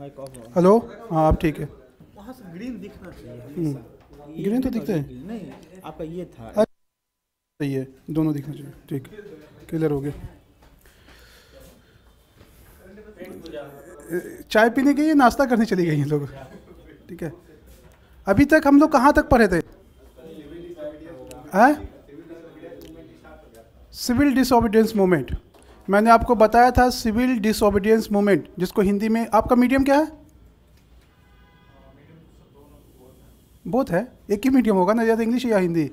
Hello हाँ। आप ठीक है। वहाँ से ग्रीन दिखना चाहिए हम्म। ग्रीन तो नहीं दिखता है। नहीं आपका ये था। सही है। दोनों दिखना चाहिए। ठीक। क्लियर हो गया। चाय पीने गई है नाश्ता करने चली गई हैं लोग। ठीक है। अभी तक हम लोग कहाँ तक पढ़े थे? हैं? सिविल डिसोबीडियंस मूवमेंट मैंने आपको बताया था सिविल डिसोबीडियंस मूवमेंट जिसको हिंदी में आपका मीडियम क्या है? बहुत है। एक ही मीडियम होगा ना ज़्यादा इंग्लिश या हिंदी?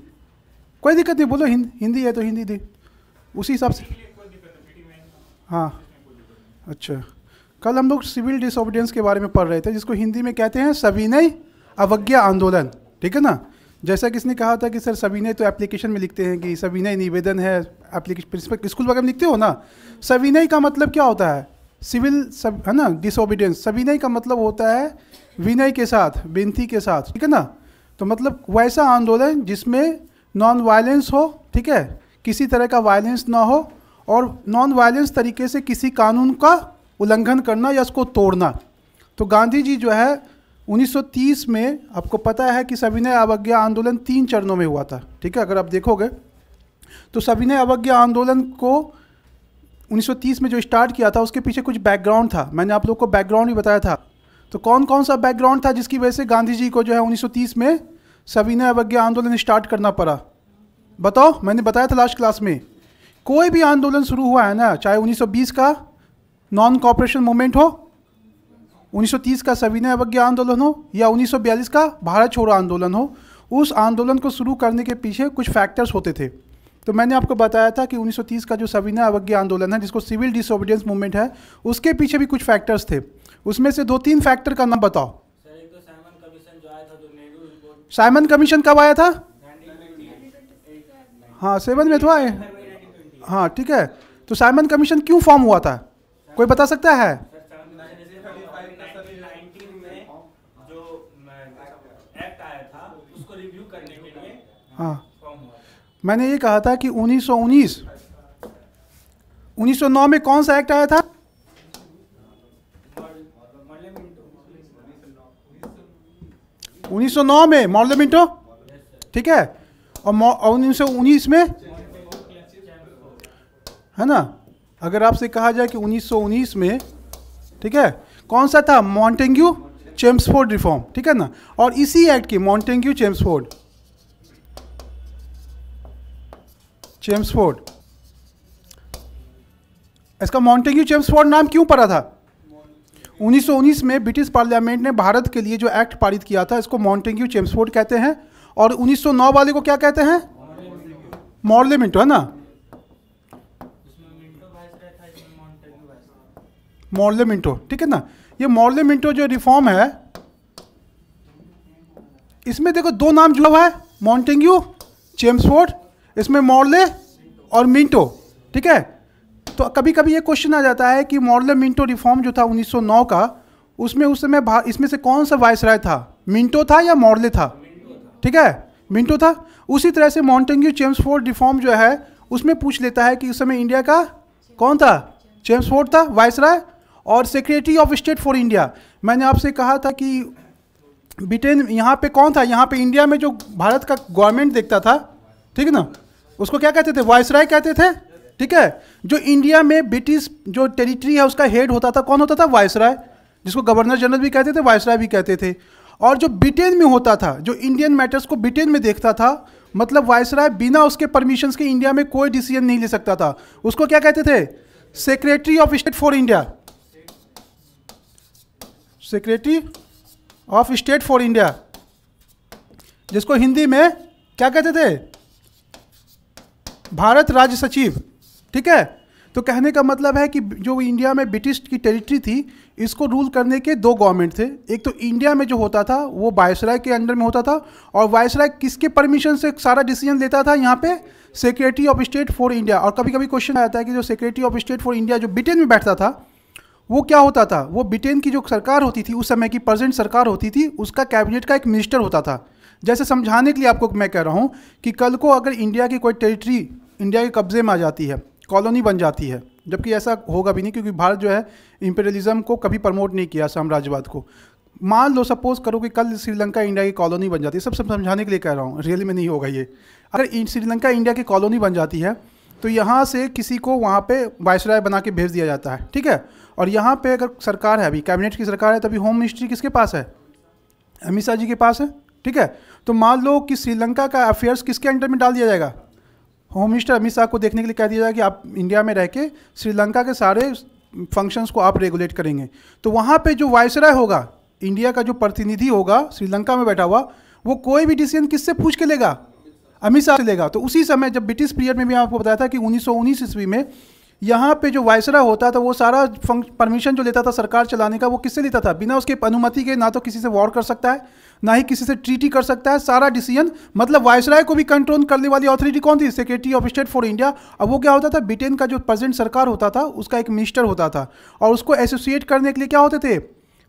कोई दिक्कत नहीं बोलो हिंद, हिंदी है तो हिंदी दी। उसी हिसाब से। हाँ। अच्छा। कल हम लोग सिविल डिसोबीडियंस के बारे में पढ़ रहे थे जिसको हिंदी में कहते हैं सविनय अवज्ञा आंदोलन। ठीक है ना? जैसा किसने कहा था कि सर सविनय तो एप्लीकेशन में लिखते हैं कि सविनय निवेदन है एप्लीकेशन प्रिंसिपल स्कूल वगैरह लिखते हो ना? सविनय का मतलब क्या होता है? सिविल सब, है ना? डिसोबीडियंस सविनय का मतलब होता है विनय के साथ, विनती के साथ, ठीक है ना? तो मतलब वैसा आंदोलन जिसमें नॉन वायलेंस हो, ठीक है? किसी तरह का वायलेंस ना हो और नॉन वायलेंस तरीके से किसी कानून का उल्लंघन करना या उसको तोड़ना। तो गांधी जी जो है 1930 में आपको पता है कि सविनय अवज्ञा आंदोलन तीन चरणों में हुआ था, ठीक है? अगर आप देखोगे तो सविनय अवज्ञा आंदोलन को 1930 में जो स्टार्ट किया था, उसके पीछे कुछ बैकग्राउंड था। मैंने आप लोग को बैकग्राउंड भी बताया था। तो कौन कौन सा बैकग्राउंड था जिसकी वजह से गांधी जी को जो है 1930 में सविनय अवज्ञा आंदोलन स्टार्ट करना पड़ा? बताओ, मैंने बताया था लास्ट क्लास में। कोई भी आंदोलन शुरू हुआ है ना, चाहे 1920 का नॉन कॉपरेशन मूवमेंट हो 1930 का सविनय अवज्ञा आंदोलन हो या 1942 का भारत छोड़ो आंदोलन हो, उस आंदोलन को शुरू करने के पीछे कुछ फैक्टर्स होते थे। तो मैंने आपको बताया था कि 1930 का जो सविनय अवज्ञा आंदोलन है, जिसको सिविल डिसोबीडियंस मूवमेंट है, उसके पीछे भी कुछ फैक्टर्स थे। उसमें से दो तीन फैक्टर का नाम बताओ। साइमन कमीशन कब आया था? हाँ सेवन में तो आए। हाँ ठीक है। तो साइमन कमीशन क्यों फॉर्म हुआ था? कोई बता सकता है नाइनटीन में जो एक्ट आया था उसको रिव्यू करने के लिए हाँ। मैंने ये कहा था कि 1919 1909 में कौन सा एक्ट आया था? उन्नीस मिनटो 1909 में, मॉडल मिंटो। ठीक है? और उन्नीस सौ 1919 में? है ना? अगर आपसे कहा जाए कि 1919 में, ठीक है? कौन सा था? मॉन्टेंग्यू चेम्सफोर्ड रिफॉर्म, ठीक है ना? और इसी एक्ट की मॉन्टेंग्यू चेम्सफोर्ड। चेम्सफोर्ड इसका मॉन्टेग्यू चेम्सफोर्ड नाम क्यों पड़ा था? 1919 में ब्रिटिश पार्लियामेंट ने भारत के लिए जो एक्ट पारित किया था, इसको मॉन्टेग्यू चेम्सफोर्ड कहते हैं। और 1909 वाले को क्या कहते हैं? मॉडले मिंटो है ना? उसमें मिंटो ठीक है ना? ये मॉडले मिंटो जो रिफॉर्म है, इसमें देखो दो नाम जुड़ा हुआ है। मॉन्टेग्यू चेम्सफोर्ड इसमें मॉडले और मिंटो, ठीक है? तो कभी कभी ये क्वेश्चन आ जाता है कि मॉडले मिंटो रिफॉर्म जो था 1909 का, उसमें उस समय इसमें से कौन सा वायसराय था? मिंटो था या मॉडले था? ठीक है? मिंटो था। उसी तरह से मॉन्टेंग्यू चेम्सफोर्ड रिफॉर्म जो है, उसमें पूछ लेता है कि उस समय इंडिया का कौन था? चेम्सफोर्ड था वायसराय और secretary of state for India मैंने आपसे कहा था कि ब्रिटेन यहाँ पे कौन था? यहाँ पे इंडिया में जो भारत का गवर्नमेंट देखता था, ठीक है ना? उसको क्या कहते थे? वायसराय कहते थे? ठीक है? जो इंडिया में ब्रिटिश जो टेरिटरी है, उसका हेड होता था, कौन होता था? वायसराय, जिसको गवर्नर जनरल भी कहते थे, वायसराय भी कहते थे। और जो ब्रिटेन में होता था, जो इंडियन मैटर्स को ब्रिटेन में देखता था मतलब वायसराय बिना उसके परमिशन के इंडिया में कोई डिसीज़न नहीं ले सकता था। उसको क्या कहते थे? Secretary of state for India secretary of state for India जिसको हिंदी में क्या कहते थे? भारत राज्य सचिव, ठीक है? तो कहने का मतलब है कि जो इंडिया में ब्रिटिश की टेरिटरी थी, इसको रूल करने के दो गवर्नमेंट थे। एक तो इंडिया में जो होता था, वो वायसराय के अंडर में होता था और वायसराय किसके परमिशन से सारा डिसीज़न लेता था? यहाँ पे secretary of state for India और कभी कभी क्वेश्चन आता है कि जो secretary of state for India जो ब्रिटेन में बैठता था, वो क्या होता था? वो ब्रिटेन की जो सरकार होती थी, उस समय की प्रेजेंट सरकार होती थी, उसका कैबिनेट का एक मिनिस्टर होता था। जैसे समझाने के लिए आपको मैं कह रहा हूँ कि कल को अगर इंडिया की कोई टेरिटरी इंडिया के कब्जे में आ जाती है कॉलोनी बन जाती है, जबकि ऐसा होगा भी नहीं क्योंकि भारत जो है इंपेरियलिज्म को कभी प्रमोट नहीं किया साम्राज्यवाद को। मान लो सपोज़ करो कि कल श्रीलंका इंडिया की कॉलोनी बन जाती है। सब सब समझाने के लिए कह रहा हूँ रियली में नहीं होगा ये। अगर श्रीलंका इंडिया की कॉलोनी बन जाती है तो यहाँ से किसी को वहाँ पे वायसराय बना के भेज दिया जाता है, ठीक है? और यहाँ पे अगर सरकार है, अभी कैबिनेट की सरकार है, तभी होम मिनिस्ट्री किसके पास है? अमित शाह जी के पास है? ठीक है? तो मान लो कि श्रीलंका का अफेयर्स किसके अंडर में डाल दिया जाएगा? होम मिनिस्टर अमित शाह को देखने के लिए कह दिया जाएगा कि आप इंडिया में रह के श्रीलंका के सारे फ़ंक्शंस को आप रेगुलेट करेंगे। तो वहाँ पे जो वायसराय होगा इंडिया का जो प्रतिनिधि होगा, श्रीलंका में बैठा हुआ, वो कोई भी डिसीज़न किससे पूछ के लेगा? अमित शाह से लेगा। तो उसी समय जब ब्रिटिश पीरियड में भी आपको बताया था कि 1919 ईस्वी में यहाँ पे जो वायसरा होता था, वो सारा परमिशन जो लेता था सरकार चलाने का, वो किससे लेता था? बिना उसके अनुमति के ना तो किसी से वॉर कर सकता है, ना ही किसी से ट्रीटी कर सकता है। सारा डिसीज़न मतलब वायसराय को भी कंट्रोल करने वाली अथॉरिटी कौन थी? Secretary of state for India अब वो क्या होता था? ब्रिटेन का जो प्रेजेंट सरकार होता था, उसका एक मिनिस्टर होता था। और उसको एसोसिएट करने के लिए क्या होते थे?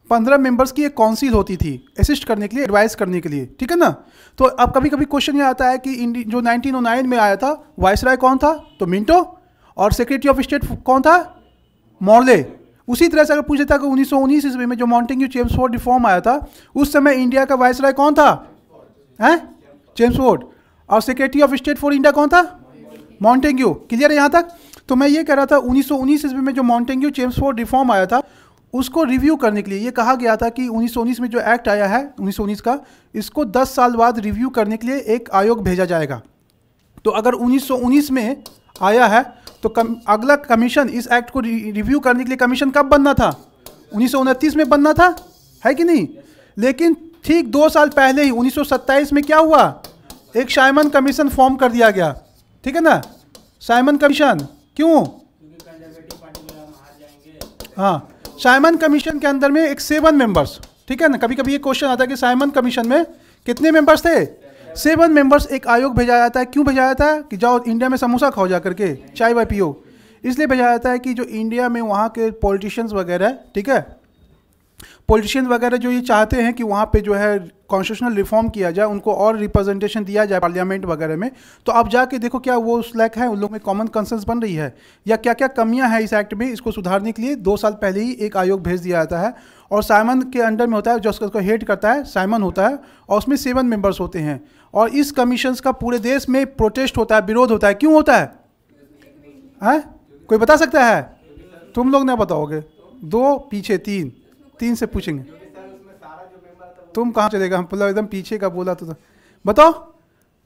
पंद्रह मेंबर्स की एक काउंसिल होती थी असिस्ट करने के लिए एडवाइस करने के लिए। ठीक है ना? तो अब कभी कभी क्वेश्चन ये आता है कि जो 1909 में आया था, वायसराय कौन था? तो मिंटो और सेक्रेटरी ऑफ़ स्टेट कौन था? मॉर्ले। उसी तरह से अगर पूछ लेता कि 1919 ईस्वी में जो मॉन्टेन्यू चेम्सफोर्ड रिफॉर्म आया था, उस समय इंडिया का वाइस राय कौन था? हैं? चेम्सफोर्ड और secretary of state for India कौन था? मॉन्टेन्यू क्लियर है यहाँ तक? तो मैं ये कह रहा था 1919 ईस्वी में जो मॉन्टेन्यू चेम्सफोर्ड रिफॉर्म आया था, उसको रिव्यू करने के लिए ये कहा गया था कि 1919 में जो एक्ट आया है 1919 का, इसको 10 साल बाद रिव्यू करने के लिए एक आयोग भेजा जाएगा। तो अगर 1919 में आया है तो कम, अगला कमीशन इस एक्ट को रिव्यू करने के लिए कमीशन कब बनना था? उन्नीस सौ उनतीस में बनना था? है कि नहीं? लेकिन ठीक दो साल पहले ही 1927 में क्या हुआ? एक साइमन कमीशन फॉर्म कर दिया गया। ठीक है ना? साइमन कमीशन क्यों? हाँ साइमन कमीशन के अंदर में एक सेवन मेंबर्स ठीक है ना? कभी कभी ये क्वेश्चन आता है कि साइमन कमीशन में कितने मेंबर्स थे? सेवन मेंबर्स एक आयोग भेजा जाता है। क्यों भेजा जाता है? कि जाओ इंडिया में समोसा खाओ जा करके चाय वाय पियो। इसलिए भेजा जाता है कि जो इंडिया में वहाँ के पॉलिटिशियंस वगैरह, ठीक है? पॉलिटिशियन वगैरह जो ये चाहते हैं कि वहाँ पे जो है कॉन्स्टिट्यूशनल रिफॉर्म किया जाए, उनको और रिप्रेजेंटेशन दिया जाए पार्लियामेंट वगैरह में तो आप जाके देखो क्या वो उस लायक है, उन लोग में कॉमन कंसेंस बन रही है। या क्या क्या कमियाँ हैं इस एक्ट में, इसको सुधारने के लिए दो साल पहले ही एक आयोग भेज दिया जाता है। और साइमन के अंडर में होता है, जो उसको हेड करता है साइमन होता है, और उसमें सेवन मेंबर्स होते हैं। और इस कमीशन का पूरे देश में प्रोटेस्ट होता है, विरोध होता है। क्यों होता है? हैं? कोई बता सकता है? तुम लोग ना बताओगे। दो, पीछे तीन। तीन से पूछेंगे। तुम कहाँ चलेगा हम मतलब एकदम पीछे का बोला तो बताओ,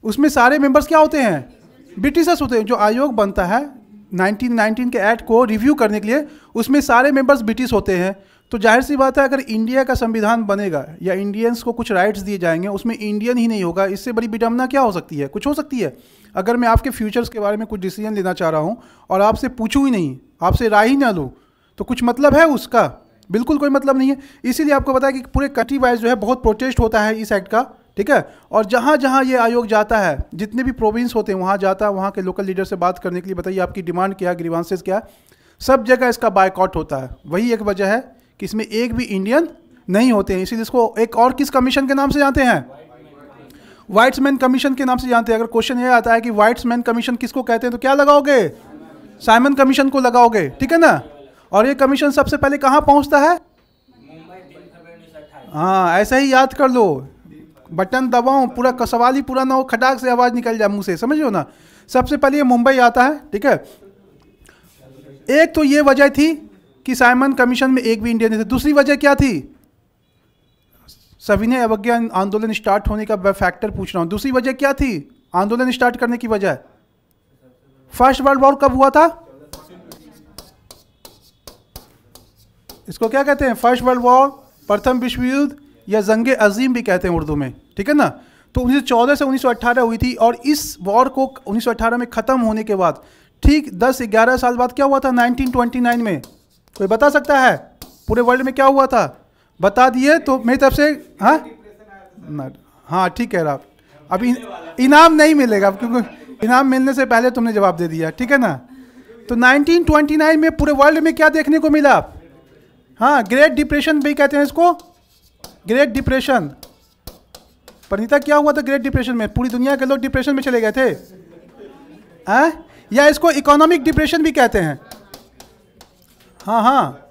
उसमें सारे मेंबर्स क्या होते हैं? ब्रिटिशर्स होते हैं, जो आयोग बनता है 1919 के एक्ट को रिव्यू करने के लिए, उसमें सारे मेंबर्स ब्रिटिश होते हैं। तो ज़ाहिर सी बात है, अगर इंडिया का संविधान बनेगा या इंडियंस को कुछ राइट्स दिए जाएँगे, उसमें इंडियन ही नहीं होगा। इससे बड़ी विडम्बना क्या हो सकती है? कुछ हो सकती है। अगर मैं आपके फ्यूचर्स के बारे में कुछ डिसीज़न लेना चाह रहा हूँ और आपसे पूछूँ ही नहीं, आपसे राय ही ना लूँ तो कुछ मतलब है उसका? बिल्कुल कोई मतलब नहीं है। इसीलिए आपको पता है कि पूरे कंट्री वाइज जो है, बहुत प्रोटेस्ट होता है इस एक्ट का, ठीक है? और जहाँ जहाँ ये आयोग जाता है, जितने भी प्रोविंस होते हैं, वहाँ जाता है वहाँ के लोकल लीडर से बात करने के लिए बताइए, आपकी डिमांड क्या है ग्रीवांसेस क्या है? सब जगह इसका बायकॉट होता है। वही एक वजह है। कि इसमें एक भी इंडियन नहीं होते हैं। इसीलिए इसको एक और किस कमीशन के नाम से जानते हैं? वाइट्समैन कमीशन के नाम से जानते हैं। अगर क्वेश्चन ये आता है कि वाइट्समैन कमीशन किसको कहते हैं तो क्या लगाओगे? साइमन कमीशन को लगाओगे, ठीक है ना? और ये कमीशन सबसे पहले कहाँ पहुँचता है? हाँ ऐसा ही याद कर लो। बटन दबाओ, पूरा सवाल ही पूरा ना हो, खटाक से आवाज़ निकल जाए मुँह से समझ लो ना? सबसे पहले ये मुंबई आता है, ठीक है? एक तो ये वजह थी कि साइमन कमीशन में एक भी इंडियन नहीं थे। दूसरी वजह क्या थी? सविनय अवज्ञा आंदोलन स्टार्ट होने का फैक्टर पूछ रहा हूँ। दूसरी वजह क्या थी? आंदोलन स्टार्ट करने की वजह? फ़र्स्ट वर्ल्ड वॉर कब हुआ था? इसको क्या कहते हैं? फ़र्स्ट वर्ल्ड वॉर प्रथम विश्व युद्ध या जंग अजीम भी कहते हैं उर्दू में। ठीक है ना? तो 1914 से 1918 हुई थी और इस वॉर को 1918 में ख़त्म होने के बाद, ठीक 10-11 साल बाद क्या हुआ था? 1929 में। कोई बता सकता है? पूरे वर्ल्ड में क्या हुआ था? बता दिए तो मेरी तरफ़ से हाँ? हाँ ठीक कह रहा। आप अब इनाम नहीं मिलेगा, क्योंकि इनाम मिलने से पहले तुमने जवाब दे दिया, ठीक है ना? तो 1929 में पूरे वर्ल्ड में क्या देखने को मिला? हाँ ग्रेट डिप्रेशन भी कहते हैं इसको। ग्रेट डिप्रेशन परिणीता क्या हुआ था ग्रेट डिप्रेशन में? पूरी दुनिया के लोग डिप्रेशन में चले गए थे। हैं? या इसको इकोनॉमिक डिप्रेशन भी कहते हैं? हाँ हाँ।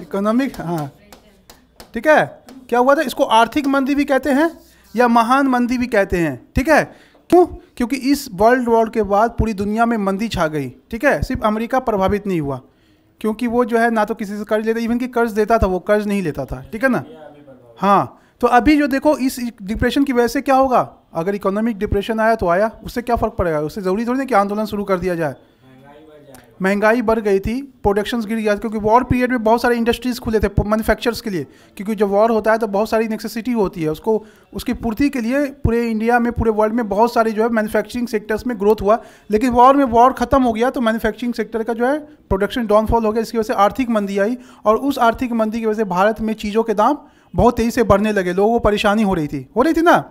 इकोनॉमिक हाँ। ठीक है? क्या हुआ था? इसको आर्थिक मंदी भी कहते हैं या महान मंदी भी कहते हैं। ठीक है? क्यों? क्योंकि इस वर्ल्ड वॉर के बाद पूरी दुनिया में मंदी छा गई। ठीक है? सिर्फ़ अमेरिका प्रभावित नहीं हुआ। क्योंकि वो जो है ना तो किसी से कर्ज लेता इवन कि कर्ज देता था, वो कर्ज नहीं लेता था। ठीक है ना? हाँ। तो अभी जो देखो, इस डिप्रेशन की वजह से क्या होगा? अगर इकोनॉमिक डिप्रेशन आया तो आया। उससे क्या फ़र्क पड़ेगा? उससे ज़रूरी थोड़ी ना कि आंदोलन शुरू कर दिया जाए। महँगाई बढ़ गई थी प्रोडक्शंस गिर गया क्योंकि वॉर पीरियड में बहुत सारे इंडस्ट्रीज़ खुले थे मैन्युफैक्चरर्स के लिए। क्योंकि जब वॉर होता है तो बहुत सारी नेसेसिटी होती है। उसको, उसकी पूर्ति के लिए पूरे इंडिया में, पूरे वर्ल्ड में बहुत सारी जो है मैन्युफैक्चरिंग सेक्टर्स में ग्रोथ हुआ। लेकिन वॉर में वॉर खत्म हो गया तो मैन्युफैक्चरिंग सेक्टर का जो है प्रोडक्शन डाउनफॉल हो गया इसकी वजह से आर्थिक मंदी आई। और उस आर्थिक मंदी की वजह से भारत में चीज़ों के दाम बहुत तेज़ी से बढ़ने लगे, लोगों को परेशानी हो रही थी। हो रही थी ना?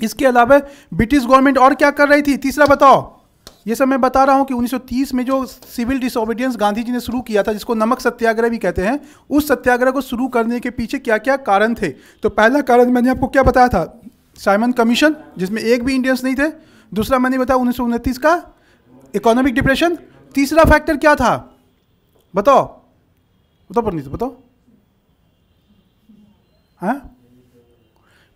इसके अलावा ब्रिटिश गवर्नमेंट और क्या कर रही थी? तीसरा बताओ। ये सब मैं बता रहा हूँ कि 1930 में जो सिविल डिसोबीडियंस गांधी जी ने शुरू किया था, जिसको नमक सत्याग्रह भी कहते हैं, उस सत्याग्रह को शुरू करने के पीछे क्या क्या कारण थे? तो पहला कारण मैंने आपको क्या बताया था? साइमन कमीशन जिसमें एक भी इंडियंस नहीं थे। दूसरा मैंने बताया उन्नीस सौ उनतीस का इकोनॉमिक डिप्रेशन तीसरा फैक्टर क्या था? बताओ। बताओ पर बताओ। हाँ?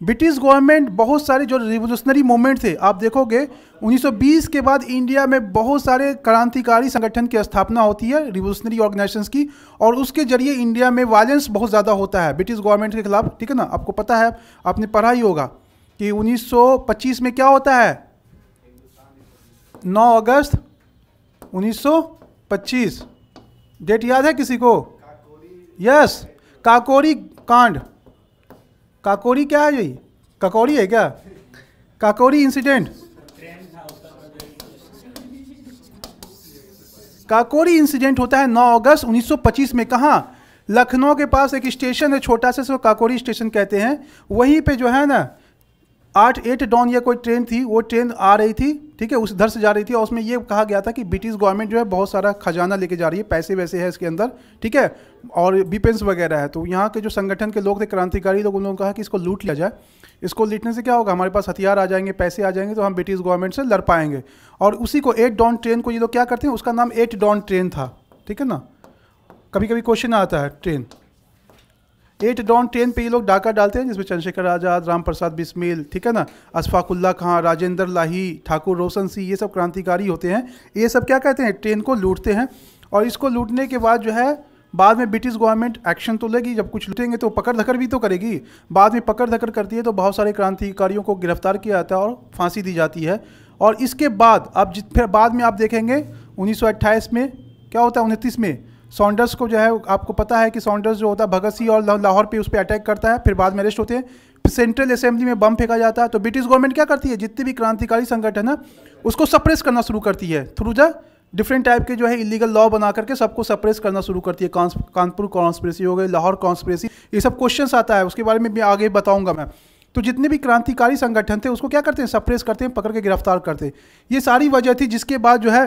ब्रिटिश गवर्नमेंट बहुत सारे जो रिवोल्यूशनरी मूवमेंट थे आप देखोगे 1920 के बाद इंडिया में बहुत सारे क्रांतिकारी संगठन की स्थापना होती है रिवोल्यूशनरी ऑर्गेनाइजेशंस की और उसके ज़रिए इंडिया में वायलेंस बहुत ज़्यादा होता है ब्रिटिश गवर्नमेंट के खिलाफ ठीक है ना? आपको पता है आपने पढ़ा ही होगा कि 1925 में क्या होता है? 9 अगस्त 1925 डेट याद है किसी को? यस काकोरी कांड। काकोरी क्या है यही काकोरी है क्या? काकोरी इंसिडेंट काकोरी इंसिडेंट होता है 9 अगस्त 1925 में। कहाँ? लखनऊ के पास एक स्टेशन है, छोटा सा काकोरी स्टेशन कहते हैं। वहीं पे जो है ना आठ एट डॉन या कोई ट्रेन थी, वो ट्रेन आ रही थी, ठीक है, उस उधर से जा रही थी और उसमें ये कहा गया था कि ब्रिटिश गवर्नमेंट जो है बहुत सारा खजाना लेके जा रही है, पैसे वैसे है इसके अंदर, ठीक है, और विपेंस वगैरह है। तो यहाँ के जो संगठन के लोग थे, क्रांतिकारी लोग उन लोगों ने कहा कि इसको लूट लिया जाए, इसको लूटने से क्या होगा, हमारे पास हथियार आ जाएँगे, पैसे आ जाएँगे तो हम ब्रिटिश गवर्नमेंट से लड़ पाएँगे। और उसी को एट डॉन ट्रेन को ये लोग क्या करते हैं, उसका नाम एट डॉन ट्रेन था, ठीक है ना? कभी कभी क्वेश्चन आता है, ट्रेन एट डॉन ट्रेन पे ये लोग डाका डालते हैं, जिसमें चंद्रशेखर आज़ाद राम प्रसाद बिस्मिल, ठीक है ना? अशफाकुल्ला खां, राजेंद्र लाही, ठाकुर रोशन सिंह, ये सब क्रांतिकारी होते हैं। ये सब क्या कहते हैं? ट्रेन को लूटते हैं और इसको लूटने के बाद जो है, बाद में ब्रिटिश गवर्नमेंट एक्शन तो लेगी, जब कुछ लूटेंगे तो पकड़ धकड़ भी तो करेगी। बाद में पकड़ धकड़ करती है तो बहुत सारे क्रांतिकारियों को गिरफ़्तार किया जाता है और फांसी दी जाती है। और इसके बाद, अब जित, फिर बाद में आप देखेंगे 1928 में, क्या होता है? उनतीस में सॉन्डर्स को जो है, आपको पता है कि सॉन्डर्स जो होता है, भगत सिंह और लाहौर पे उस पर अटैक करता है, फिर बाद में अरेस्ट होते हैं। सेंट्रल असेंबली में बम फेंका जाता है तो ब्रिटिश गवर्नमेंट क्या करती है? जितने भी क्रांतिकारी संगठन है, उसको सप्रेस करना शुरू करती है। थ्रू द डिफरेंट टाइप के जो है इलीगल लॉ बना करके सबको सप्रेस करना शुरू करती है। कानपुर कॉन्स्परेसी हो गई लाहौर कॉन्स्परेसी ये सब क्वेश्चन आता है। उसके बारे में भी आगे बताऊँगा मैं। तो जितने भी क्रांतिकारी संगठन थे, उसको क्या करते हैं? सप्रेस करते हैं, पकड़ के गिरफ़्तार करते हैं। ये सारी वजह थी जिसके बाद जो है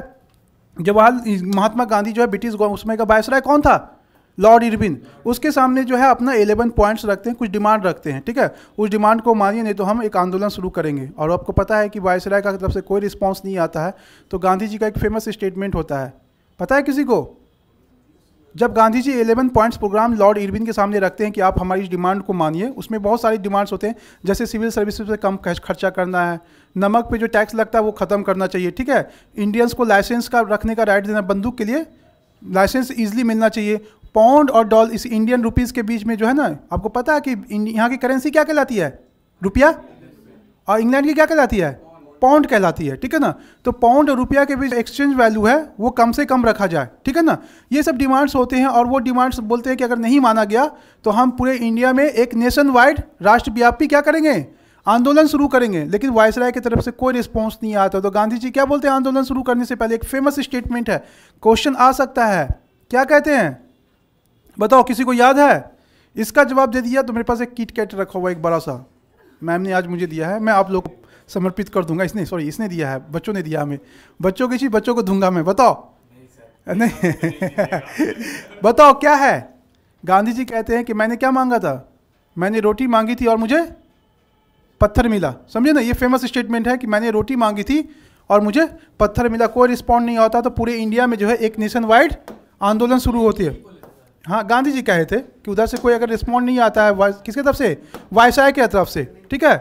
जवाहर महात्मा गांधी जो है ब्रिटिश उसमें का वायसराय कौन था? लॉर्ड इरविन उसके सामने जो है अपना 11 पॉइंट्स रखते हैं, कुछ डिमांड रखते हैं, ठीक है? उस डिमांड को मानिए, नहीं तो हम एक आंदोलन शुरू करेंगे। और आपको पता है कि वायसराय का तरफ़ से कोई रिस्पॉन्स नहीं आता है तो गांधी जी का एक फ़ेमस स्टेटमेंट होता है। पता है किसी को? जब Gandhi ji 11 points program Lord Irwin के सामने रखते हैं कि आप हमारी डिमांड को मानिए, उसमें बहुत सारी डिमांड्स होते हैं, जैसे सिविल सर्विस पे कम खर्चा करना है नमक पे जो टैक्स लगता है वो ख़त्म करना चाहिए, ठीक है? इंडियंस को लाइसेंस का रखने का राइट देना, बंदूक के लिए लाइसेंस ईजिली मिलना चाहिए। पाउंड और डॉल इस इंडियन रुपीज़ के बीच में जो है ना, आपको पता है कि यहाँ की करेंसी क्या कहलाती है? रुपया? और इंग्लैंड की क्या कहलाती है? पाउंड कहलाती है, ठीक है ना? तो पाउंड और रुपया के बीच एक्सचेंज वैल्यू है, वो कम से कम रखा जाए, ठीक है ना? ये सब डिमांड्स होते हैं और वो डिमांड्स बोलते हैं कि अगर नहीं माना गया तो हम पूरे इंडिया में एक नेशन वाइड राष्ट्रव्यापी क्या करेंगे? आंदोलन शुरू करेंगे, लेकिन वायसराय की तरफ़ से कोई रिस्पॉन्स नहीं आता। तो गांधी जी क्या बोलते हैं? आंदोलन शुरू करने से पहले एक फ़ेमस स्टेटमेंट है। क्वेश्चन आ सकता है। क्या कहते हैं? बताओ, किसी को याद है? इसका जवाब दे दिया तो मेरे पास एक किट कैट रखा हुआ एक बड़ा सा। मैम ने आज मुझे दिया है। मैं आप लोग समर्पित कर दूँगा। इसने सॉरी इसने दिया है। बच्चों ने दिया हमें। बच्चों की चीज़ बच्चों को दूँगा मैं। बताओ। नहीं नहीं। बताओ, क्या है? गांधी जी कहते हैं कि मैंने क्या मांगा था? मैंने रोटी मांगी थी और मुझे पत्थर मिला। समझे ना? ये फ़ेमस स्टेटमेंट है कि मैंने रोटी मांगी थी और मुझे पत्थर मिला। कोई रिस्पॉन्ड नहीं होता तो पूरे इंडिया में जो है एक नेशन वाइड आंदोलन शुरू होती है। हाँ गांधी जी कहे थे कि उधर से कोई अगर रिस्पॉन्ड नहीं आता है किसके तरफ़ से? वायसाय के तरफ़ से। ठीक है?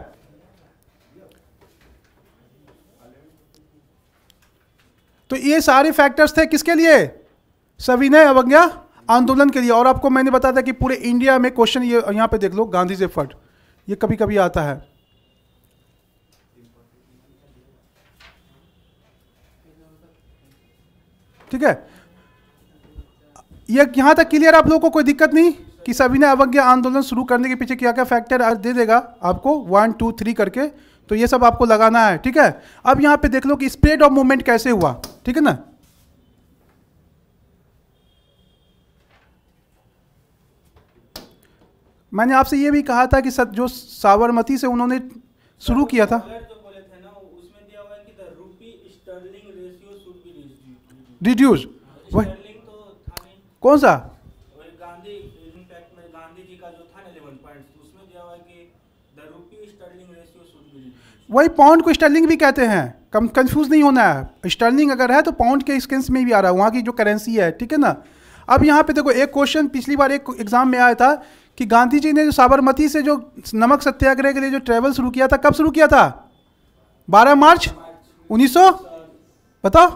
तो ये सारे फैक्टर्स थे किसके लिए? सविनय अवज्ञा आंदोलन के लिए। और आपको मैंने बताया था कि पूरे इंडिया में क्वेश्चन ये यहाँ पे देख लो, गांधी जी फट। ये कभी कभी आता है। ठीक है? यह यहाँ तक क्लियर आप लोगों को? कोई दिक्कत नहीं? कि सभी ने अवज्ञा आंदोलन शुरू करने के पीछे क्या क्या फैक्टर दे देगा आपको? वन टू थ्री करके। तो ये सब आपको लगाना है, ठीक है? अब यहाँ पे देख लो कि स्प्रेड ऑफ़ मूवमेंट कैसे हुआ, ठीक है ना? मैंने आपसे ये भी कहा था कि जो साबरमती से उन्होंने शुरू किया था। रेशियो शुड बी रिड्यूस्ड वही पाउंड को स्टर्लिंग भी कहते हैं। कम कंफ्यूज नहीं होना है। स्टर्लिंग अगर है तो पाउंड के स्केंस में भी आ रहा है। वहाँ की जो करेंसी है ठीक है ना? अब यहाँ पे देखो एक क्वेश्चन पिछली बार एक एग्ज़ाम में आया था कि गांधी जी ने जो साबरमती से जो नमक सत्याग्रह के लिए जो ट्रेवल शुरू किया था कब शुरू किया था? 12 मार्च? 1900 बताओ।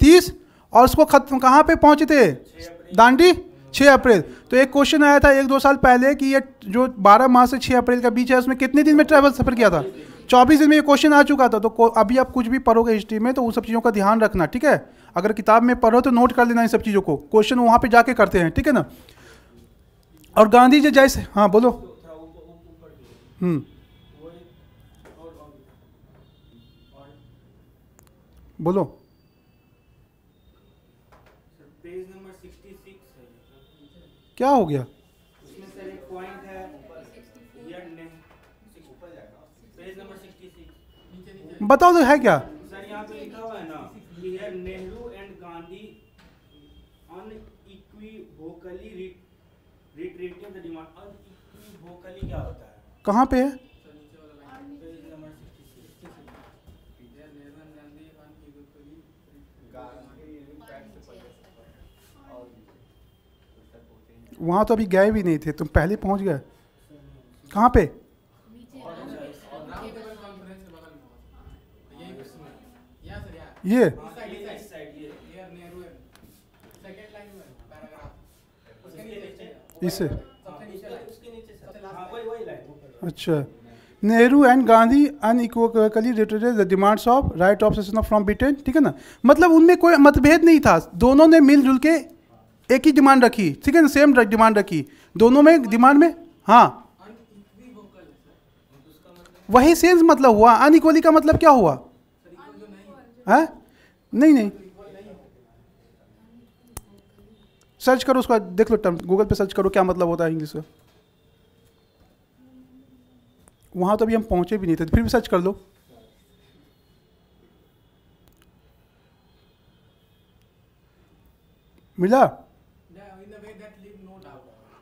30 और उसको खत्म कहाँ पे पहुँचे थे? दांडी? 6 अप्रैल। तो एक क्वेश्चन आया था एक दो साल पहले कि ये जो 12 मार्च से 6 अप्रैल का बीच है, उसमें कितने दिन में ट्रैवल सफ़र किया था? 24 दिन में ये क्वेश्चन आ चुका था। तो अभी आप कुछ भी पढ़ोगे हिस्ट्री में तो उन सब चीज़ों का ध्यान रखना, ठीक है? अगर किताब में पढ़ो तो नोट कर लेना इन सब चीज़ों को। क्वेश्चन वहाँ पर जाके करते हैं, ठीक है ना? और गांधी जी जैसे हाँ बोलो। हम्म। बोलो। क्या हो गया? उसमें सर एक पॉइंट ये ने पेज नंबर 66 बताओ तो है क्या? सर यहाँ पे लिखा हुआ है ना है Nehru and Gandhi unequivocally the demand unequivocally क्या होता है? कहाँ पे है? वहाँ तो अभी गए भी नहीं थे, तुम पहले पहुँच गए। कहाँ पे? ये। इस। अच्छा। Nehru and Gandhi unequally reiterated the demands of right of secession of from Britain ठीक है ना? मतलब उनमें कोई मतभेद नहीं था। दोनों ने मिलजुल के एक ही डिमांड रखी। ठीक है ना? सेम डिमांड रखी। दोनों में डिमांड में? हाँ। वही सेंस मतलब हुआ। अनइक्वली का मतलब क्या हुआ? है? नहीं नहीं। सर्च करो उसका, देख लो टर्म गूगल पे सर्च करो क्या मतलब होता है इंग्लिश का वहाँ तो अभी हम पहुँचे भी नहीं थे, फिर भी सर्च कर लो। मिला?